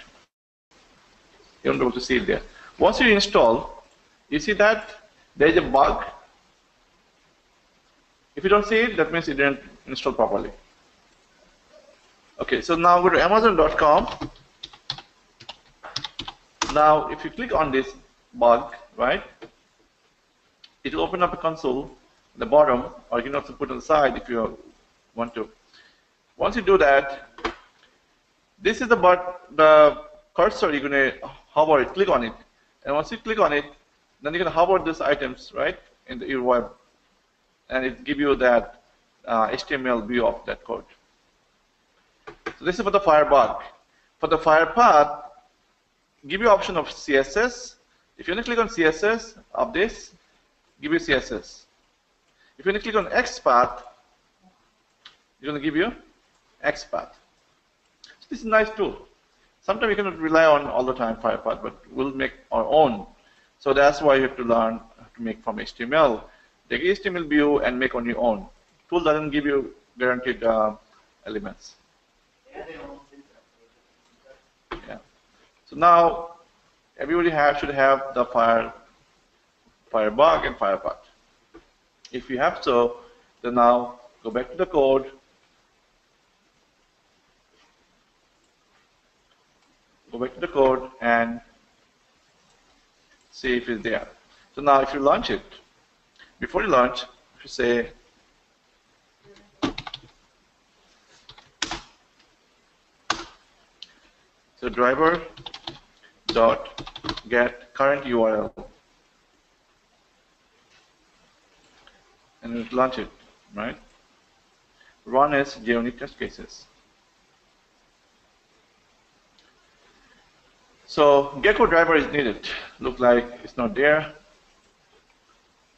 You don't be able to see it there. Once you install, you see that there is a bug. If you don't see it, that means you didn't install properly. Okay, so now go to Amazon.com. Now, if you click on this bug, right, it will open up a console the bottom, or you can also put on the side if you want to. Once you do that, this is the but the cursor you're going to hover it, click on it, and once you click on it, then you can hover these items right in the, your web, and it give you that uh, HTML view of that code. So this is for the Firebug. For the Firepath, give you option of CSS. If you want to click on CSS of this, give you CSS. If you click on XPath, it's going to give you XPath. So this is a nice tool. Sometimes you cannot rely on all the time Firepath, but we'll make our own. So that's why you have to learn to make from HTML. Take HTML view and make on your own. Tool doesn't give you guaranteed uh, elements. Yeah. So now everybody have, should have the fire Firebug and Firepath. If you have so, then now go back to the code. Go back to the code and see if it's there. So now if you launch it, before you launch, if you say so driver dot get current URL and launch it, right? Run as JUnit test cases. So Gecko driver is needed. Look like it's not there.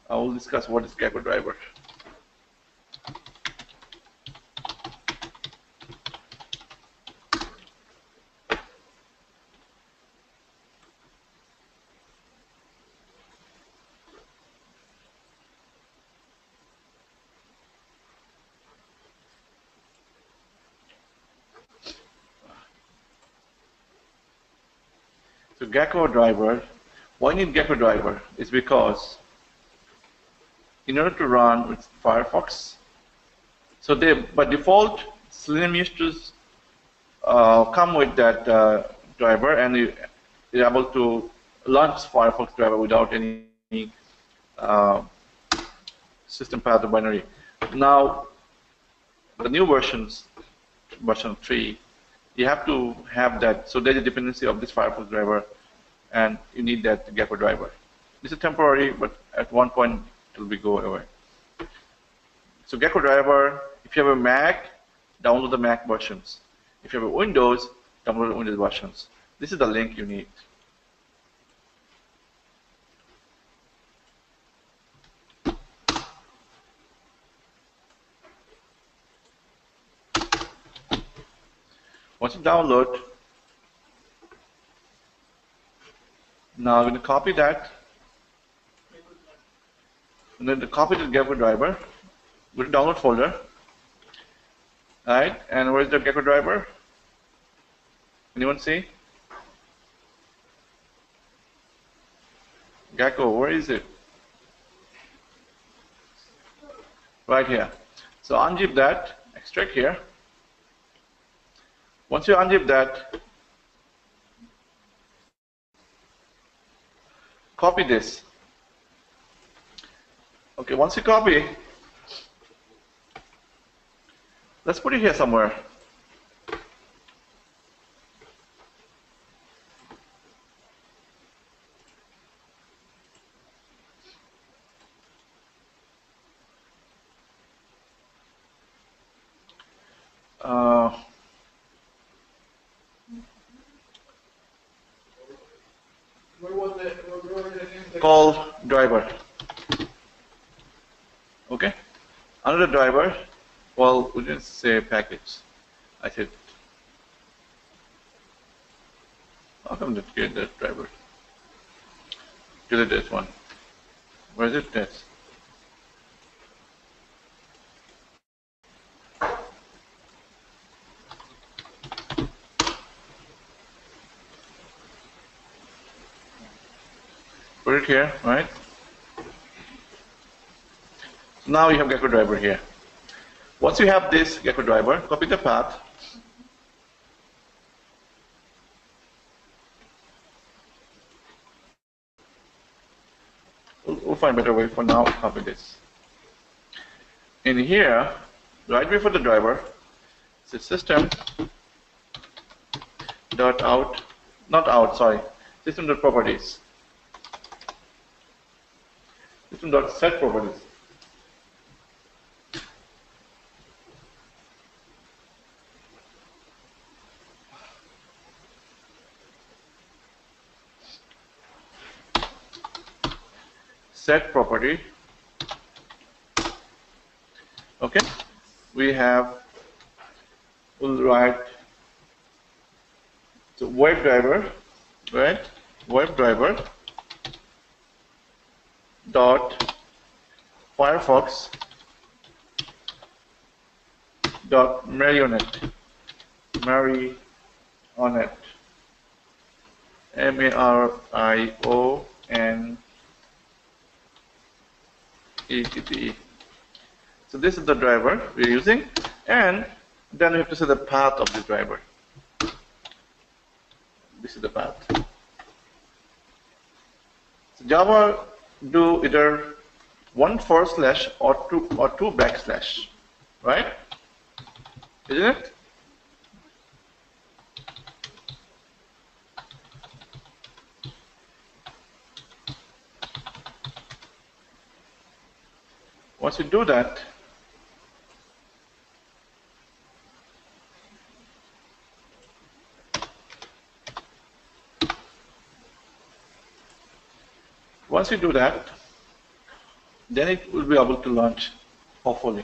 I will discuss what is Gecko driver. Gecko driver, why you need Gecko driver? Is because in order to run with Firefox, so they by default Selenium used to uh, come with that uh, driver, and you, you're able to launch Firefox driver without any uh, system path or binary. Now, the new versions, version 3, you have to have that. So there's a dependency of this Firefox driver, and you need that Gecko driver. This is temporary, but at one point it will be go away. So Gecko driver, if you have a Mac, download the Mac versions. If you have a Windows, download the Windows versions. This is the link you need. Once you download, Now I'm going to copy that. And then to copy the Gecko driver. Go to download folder. Alright, and where's the Gecko driver? Anyone see? Gecko, where is it? Right here. So unzip that, extract here. Once you unzip that, copy this. Okay, once you copy, let's put it here somewhere. Uh, Where was the, where where was the name? call driver. Okay. Another driver. Well, we didn't say package. I said. How come did get that driver? Delete this one. Where is it? This. Put it here, right? Now you have Gecko driver here. Once you have this Gecko driver, copy the path. We'll, find better way for now. Copy this. In here, right before the driver, system dot out, not out, sorry, system dot properties. System dot set properties. Property. Okay, we have. We'll write the web driver, right? Web driver dot Firefox dot marionette marionette M A R I O N E. So this is the driver we're using, and then we have to say the path of the driver. This is the path. So Java do either one forward slash or two or two backslash, right? Isn't it? Once you do that, Once you do that, then it will be able to launch, hopefully.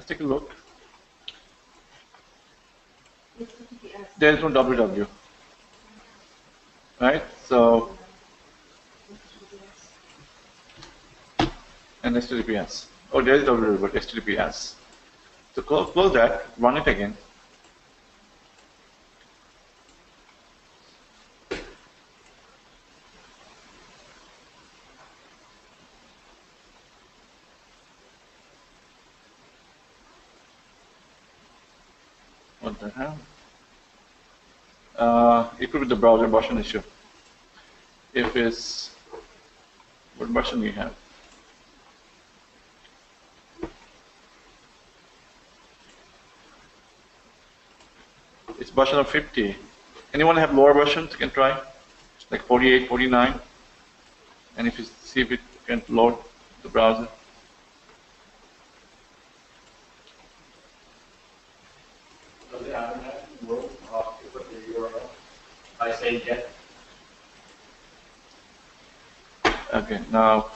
Let's take a look. There is no www. Right? So, and HTTPS. Oh, there is www, but HTTPS. So close, close that, run it again. What the hell? Uh, it could be the browser version issue. If it's, what version you have? It's version of 50. Anyone have lower versions? Can try. like 48, 49. And if you see if it can load the browser. So the internet will, uh, put the URL. I say get, Okay, now.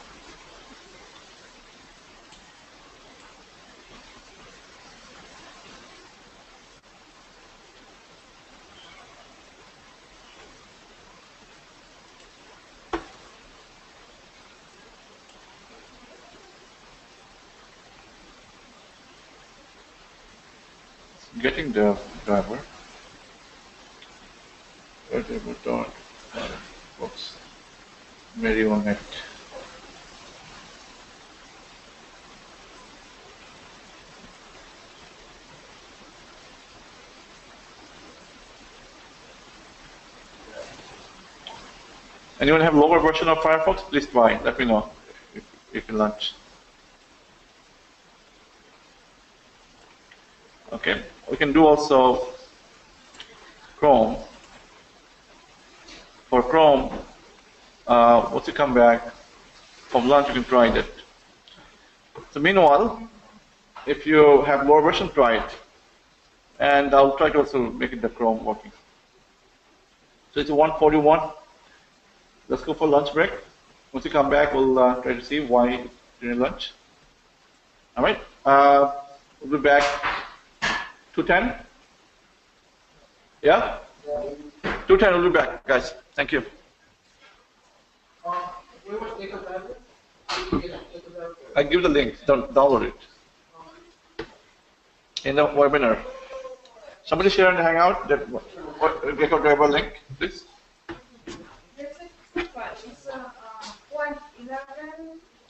Getting the driver. Whatever dot, books. Marionette. Anyone have lower version of Firefox? Please try. Let me know if, you launch. Okay, we can do also Chrome. For Chrome, uh, once you come back from lunch, you can try it. So meanwhile, if you have lower version, try it. And I'll try to also make it the Chrome working. So it's a 141. Let's go for lunch break. Once you come back, we'll uh, try to see why during lunch. All right. Uh, we'll be back 210. Yeah? 210, we'll be back, guys. Thank you. A a. I give the link. Don't download it. In the webinar. Somebody share in the Hangout that what, Gecko driver link, please. There's a quick one, it's a, uh, point eleven, point zero, and another one, eleven point one. Sit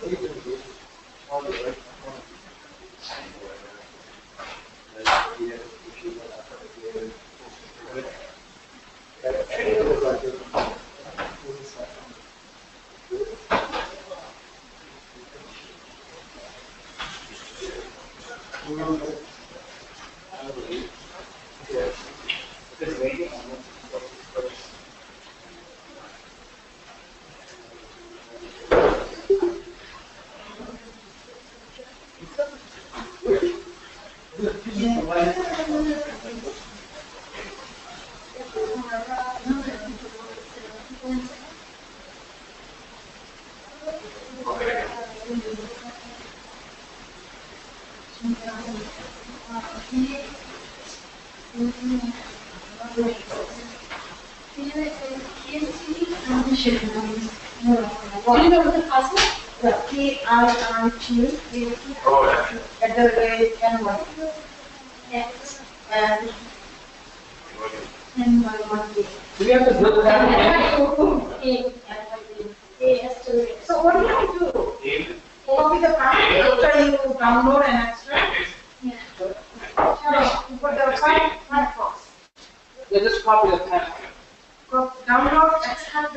back one. All the way. Do you the password? The the and. N? So what do you do? Copy the file after you download and extract? Yeah. You put the file. Yeah, just copy the path.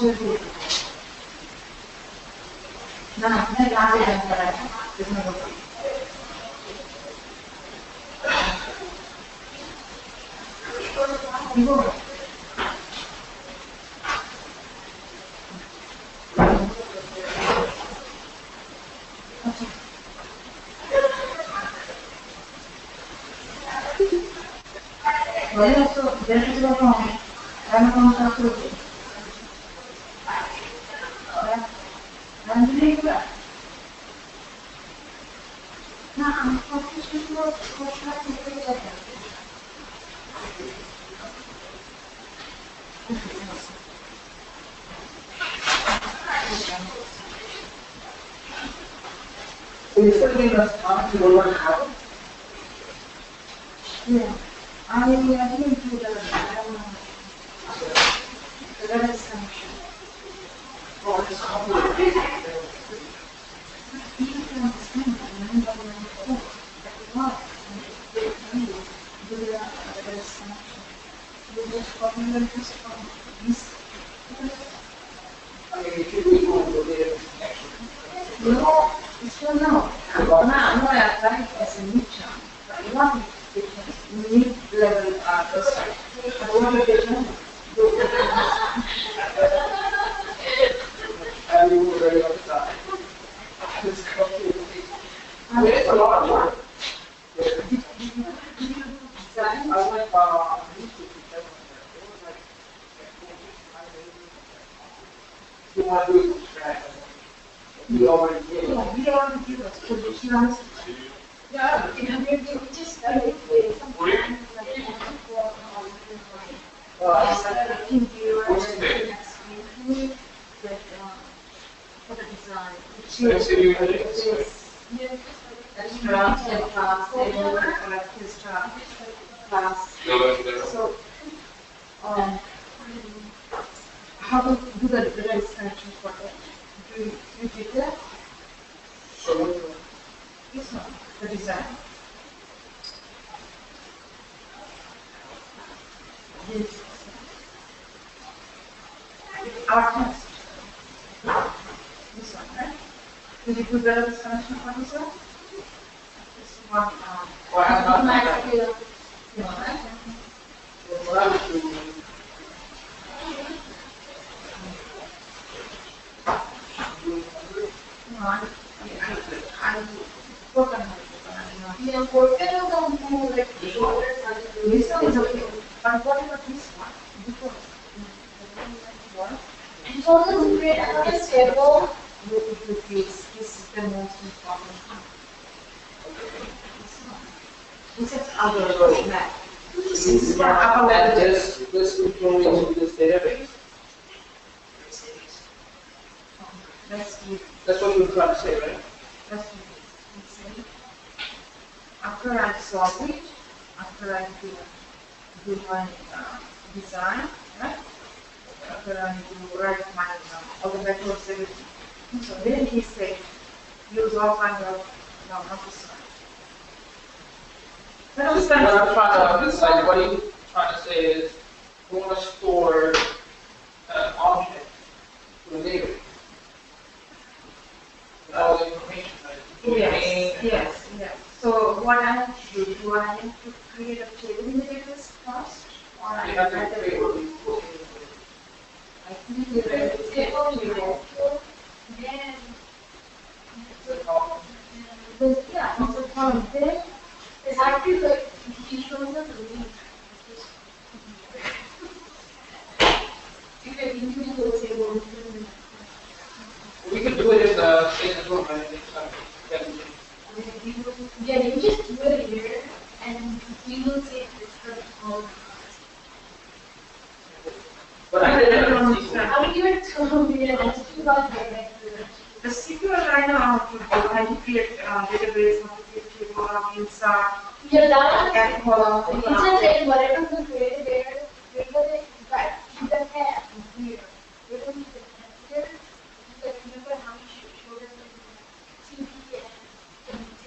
je vous Quindi se mi nascondi con la casa, Yeah, I, I didn't do that, I don't know. That is sanction. oh, it's complicated. You can understand, I mean, but when I'm poor, that is not, do that, that is sanction. You just copy them just from this. I mean, if you do go there, No, it's still no. No, no, I apply as a new chance, but you want to need level artist. I don't want to get you. and you will very much die. It's complicated. I mean, it's a lot of work. Design. I went, uh, I used to teach everyone there. It was like, you want to do it from scratch. You already did. No, we don't want to do this, because she wants to. Yeah. You know, we we just, uh, we- sometimes, like, we want to go on all the way. Uh, Like, the team viewers, and next week, with, um, for the design. She Next thing you do is, extra, and class, they will collect his job, class. So, um, how to do the the registration for that? Do you, you did that? So, This one, the design. This. Our test. This one, right? Did you do the registration for one? This one, um, well, I'm not, Might do. you know, right? This one is okay, but what about this one? Because, what? And great, I think it's stable. Look the face, this is the most important one. One. Is other road map. This is level. this, this is going into this database. That's what you were trying to say, right? do this. Let's see. After I solve it, after I do, do uh, design, right? After I do write my, uh, all the methods, everything. So then he said, use all kind of, no, not this one. What I'm trying to, like, what you trying to say is, you want to store an object to a. With all the information, Yes, yes, yes. So what I have to do, do I need to create a table in the database first? Or I have to create table? what you create a table. Then, the. Then, yeah, a column there. it's actually like, he shows us a link. You can. We could do it in the, the room, right? It's, uh, yeah, we can- you just do it here, and you will see this for all. But I don't understand. understand. I would give it to me, and it's too much, like, The SQL I know how to do, create uh database, how to create table, how to insert, Yeah, that and one, you just say whatever you there, create it, but you can when, I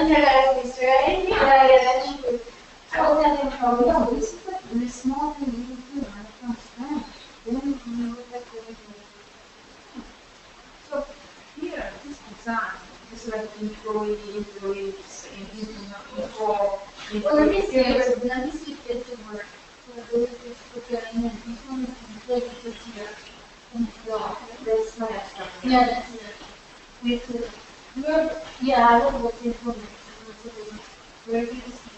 elements, right? Yeah, yeah, that's true. I was having trouble. No, this is the, the small thing you do, I understand. Then you look at the. So here, this design, this is like employee, employees, in, in, info. Well, let me see, let me see if this will work. So this is preparing and this one is like this here. And so, That's my extra. yeah, that's it. With, uh, where, yeah, I will look into it. Where did you see?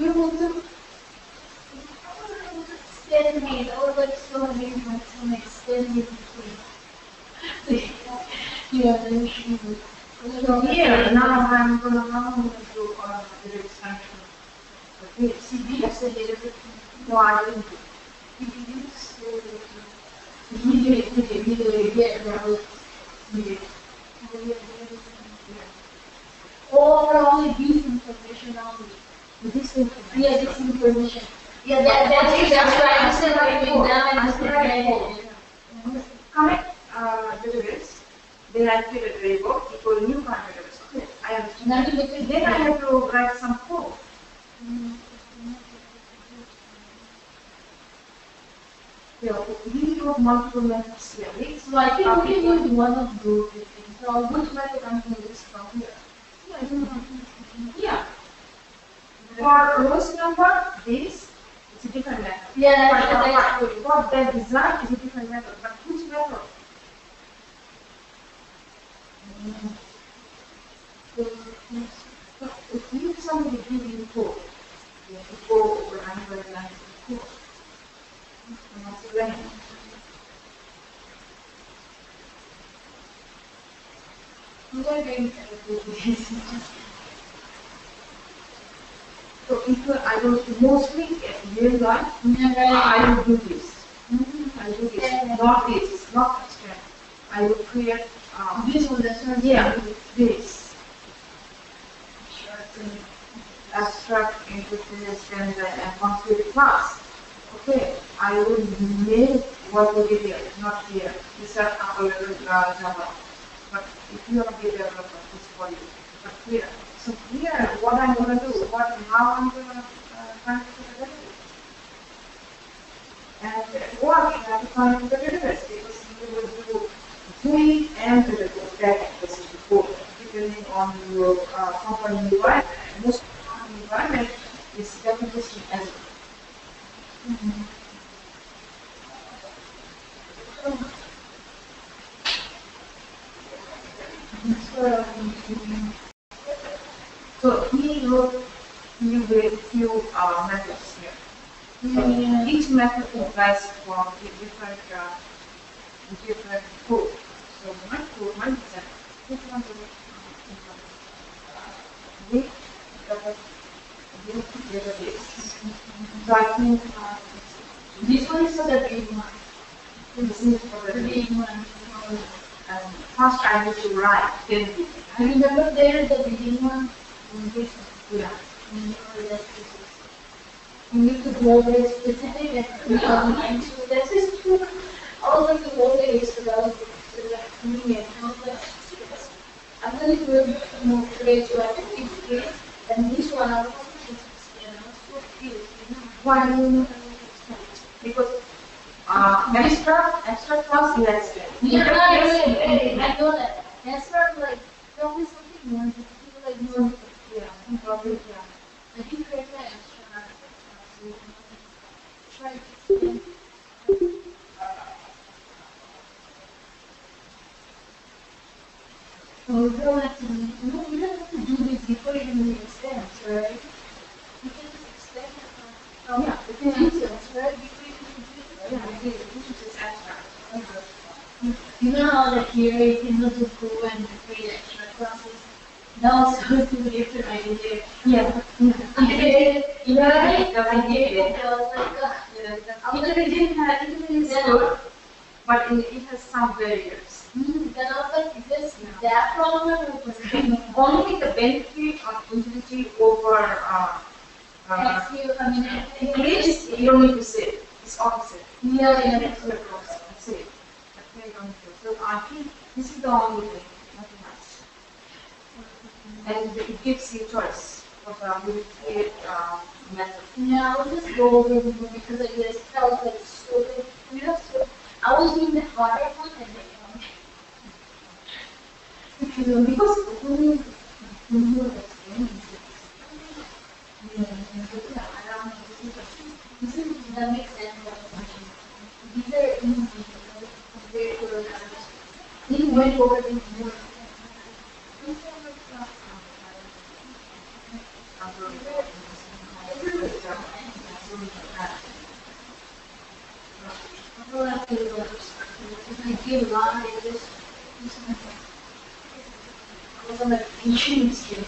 You will do. Extend me, or like so many, like some extend me between. Yeah, then we should. So here, now I'm gonna, now I'm gonna do, uh, the extension. Okay, see, this is a little bit, no, I didn't do. Did you use, uh, you did, you did, you did, yeah, that was, you did. Or only this information only. This information. Yeah, this information. Yeah, that, that's, that's right, I said writing down and just Comment, uh, database, then I create a label, equal new kind of database, okay, I understand. Now you look at Then I have to write some code. Yeah, we got multiple methods here, right? So I think we can use one of those things. So which method I'm going to use from here? Yeah, I don't know. Yeah. For rows number, this, it's a different method. Yeah, For, that's, that's for, for that design is a different method, but which method? If you somebody give you code, you have to go over line by line of code. And that's the line. I'm going to bring this. So if I will mostly get real life. I will do this. I do this, not this, not abstract. I will create, um, This that's one. yeah, this. Abstract into this and then and complete class. Okay, I will make what will be here, not here. These are upper level uh, Java. But if you are a developer, this is for you. But here, so here, what I'm gonna do, what, how I'm gonna, uh, connect to the. And what have to connect to the database, because you will do three and the that is before, depending on your, uh, company environment. Most company environment is database as well. So he wrote few, very few uh, methods here. Yeah. Each method implies from a different, uh, different code. So my code, my design, different we the database. So I think uh, This one is for the big one. this is for The big one. um, first I need to write, then I remember there is the beginning one. and this one. yeah. Remember that this is- You need to go very specific and, um, and this is true. All of the whole day is about, so like, me and all that. I'm do it more so I can keep it, and this one I want to just, you know, so cute, you know. Why do you need to explain? Because uh, extra, extra class is extra. Yeah, I know, I know that. Like, probably something more, people like, no, Yeah, probably, yeah. I think create that extra, uh, so you can we don't have to, no, we don't have to do this before you even right? You can extend Yeah, right, before you. Yeah, is extra. You know how that here you can just go and create extra classes. Now also do different ideas, Yeah. Yeah, Yeah. I did it. I was like, uh, After it didn't have, it is good, but it, it has some barriers. hmm, then I was like, is this that problem or it? Only the benefit of Infinity over, uh, uh, I mean, I English, you don't need to say, it. it's opposite. Yeah, yeah, Next year, that's it. Okay, don't do. So I think this is the only thing. And it gives you choice of the multi, uh, method. Was just go it because I just felt like so, you know, so I was doing the harder one and then, um, Because you, know, this is, that makes sense. These are easy, the. Then went over them more. I don't have to go, if I give a lot, I just, I was on the insurance here.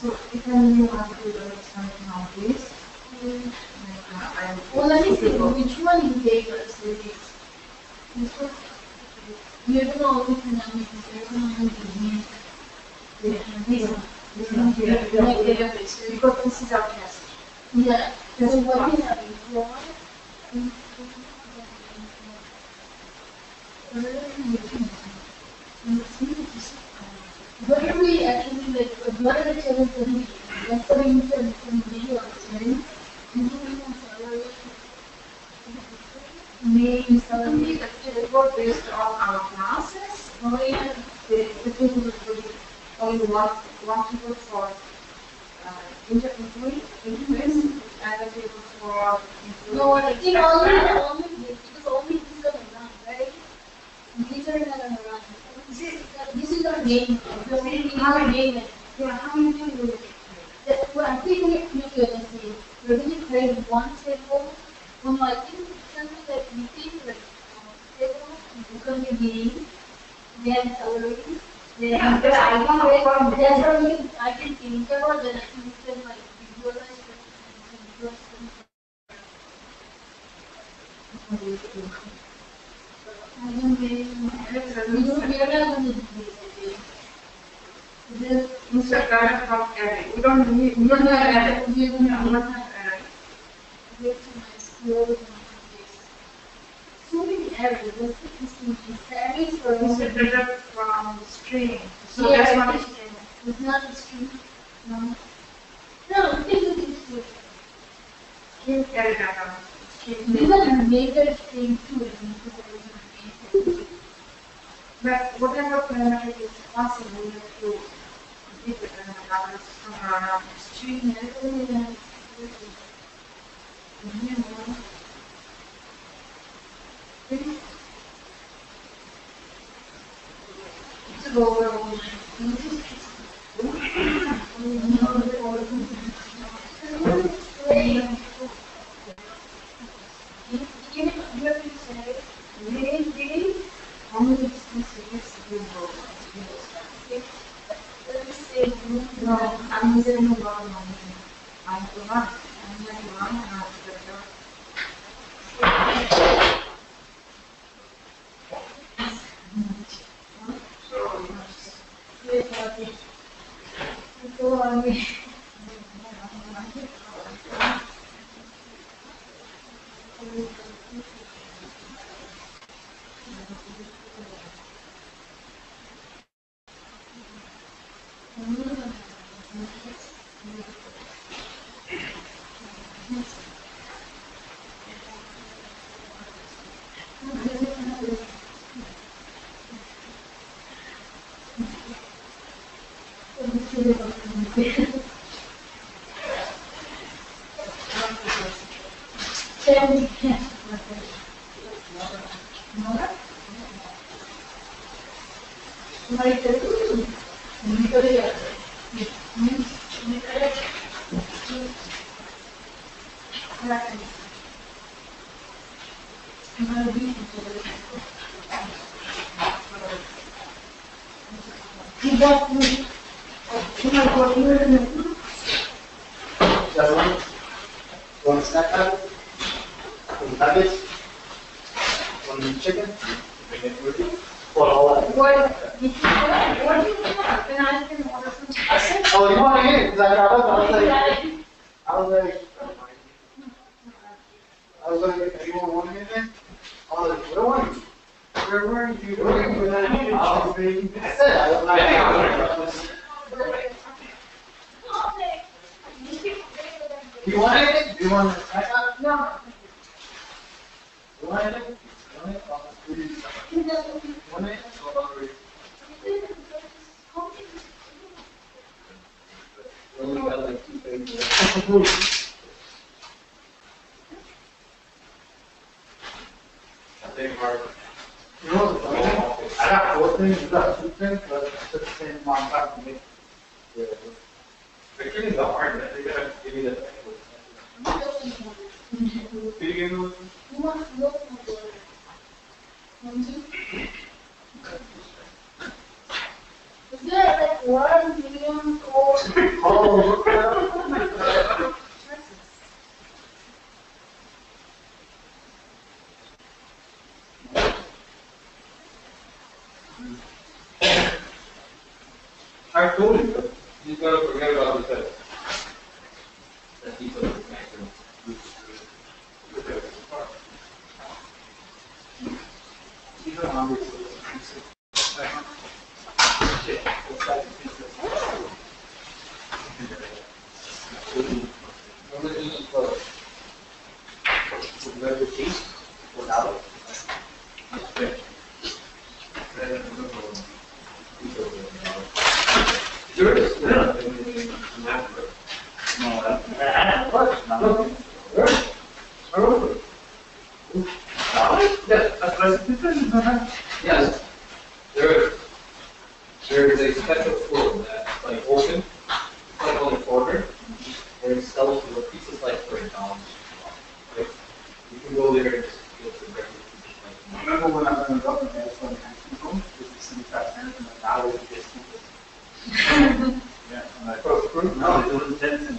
So if I knew how to do the something nowadays, like, uh, I would. Well, let me see, which one you gave us, the This one? You're gonna only economic, you're gonna only the This one, this one here, Yeah, yeah, yeah. because this is our test. Yeah, what you have before? What are we actually like, what are the challenges that we, that's the you said, from? Main Suddenly, salary, the based on our classes, only the, the only one, one people for, no, think only, only, because only these are around, right? These are not. This is, this is our main, the main, our main. Yeah, how many people will you That, well, I think we, we could see, we're gonna create one table, well, no, I think it's something that we think like, gonna. Yeah, but I don't know what- That's what we, I can think about, then I can, we can like visualize. it, and visualize it. I don't really, we don't, we are not gonna do this. This, Mr. Garrett from Eric, we don't need, we don't have Eric. we No, don't we have. don't have Eric. Go to my school, to my place. So many areas, what's the distinction? Areas or Mr. Garrett from stream, so Yeah, that's not a stream. It's not a street, no. No, it's a district. Stream Eric, uh, stream. These are the major stream too, and because there is a major. But whatever parameter is possible, we have to give it an analysis from our stream. To go over. Only distance is visible. No, I'm using the wrong one. I'm the one, I'm the one, and I'm the other. You got me. 그거를 嗯，啊，就是真的，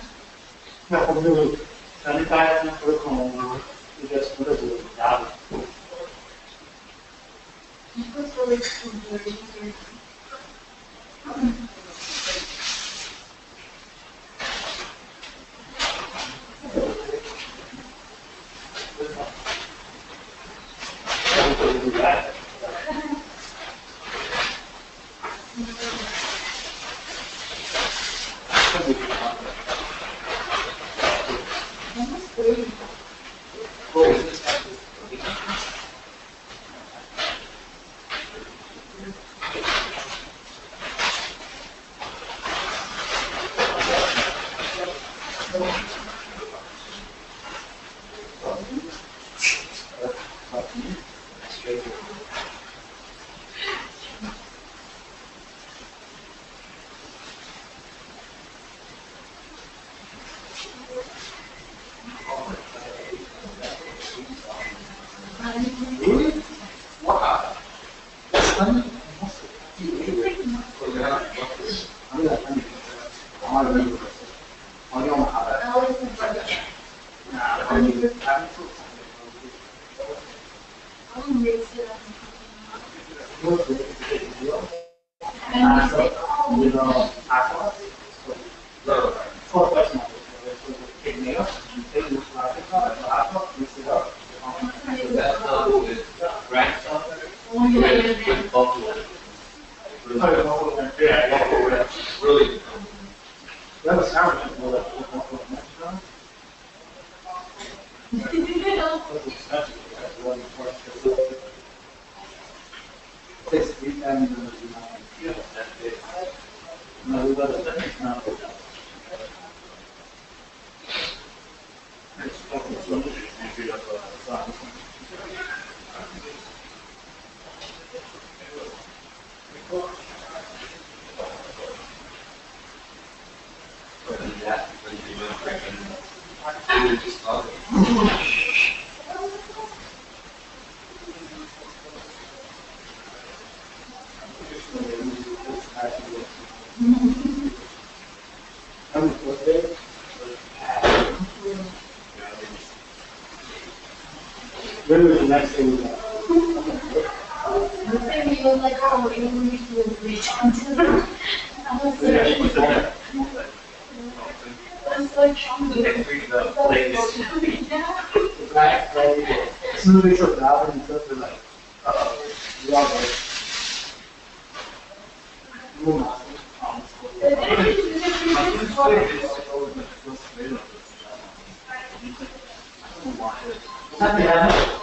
那我们刚才那个沟通，就是那个什么，那个。Yeah, like, she was there. I was like. Next week, the latest. Yeah. Right, right. As soon as they the album and stuff, they're like, uh, we all like. "Ooh, nah, um, And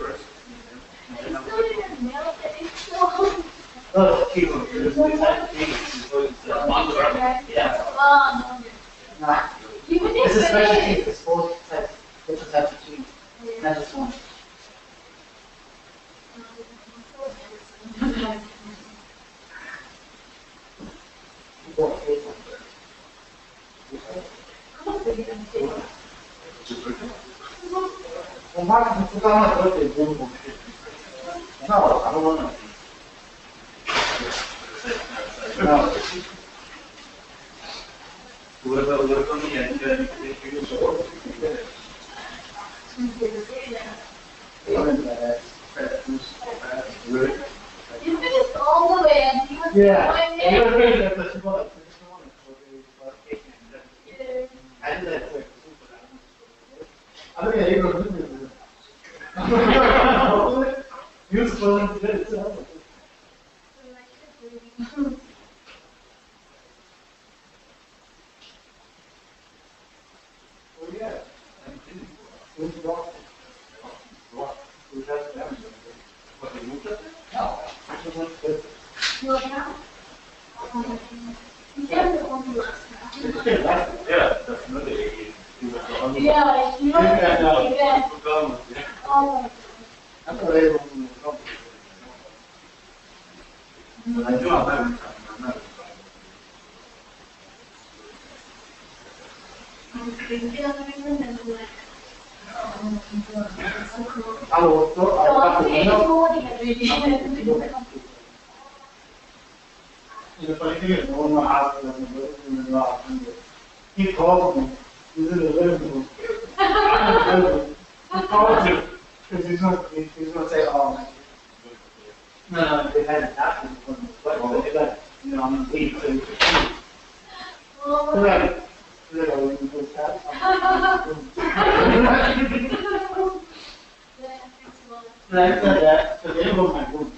It's special two, one. You my. You finished all the way and you were Yeah. going there. I did that quick. I think I even knew it. You was willing to do it too. Oh, yeah. Who's the doctor? What? Who's that? What, they moved up there? No. I just went to- Your house? You can't go on to us now. Yeah, that's another idea. Yeah, you know, yeah. Oh, I thought they were in the company. But I do have that. I'm not- I was thinking of it and then like, I will, throw- so I'll I'm have to saying, know. morning and really. The funny thing is, no one knows how to, in the living room, he called me, he's in the living room. I'm in the living room. He called me, cause he's gonna, he- he's gonna say, oh, no, no, they had it happen, but they got, you know, I'm eight, so. They're Oh, like, they're like, "We can do that." yeah, it's well. And I said that, so they go in my room.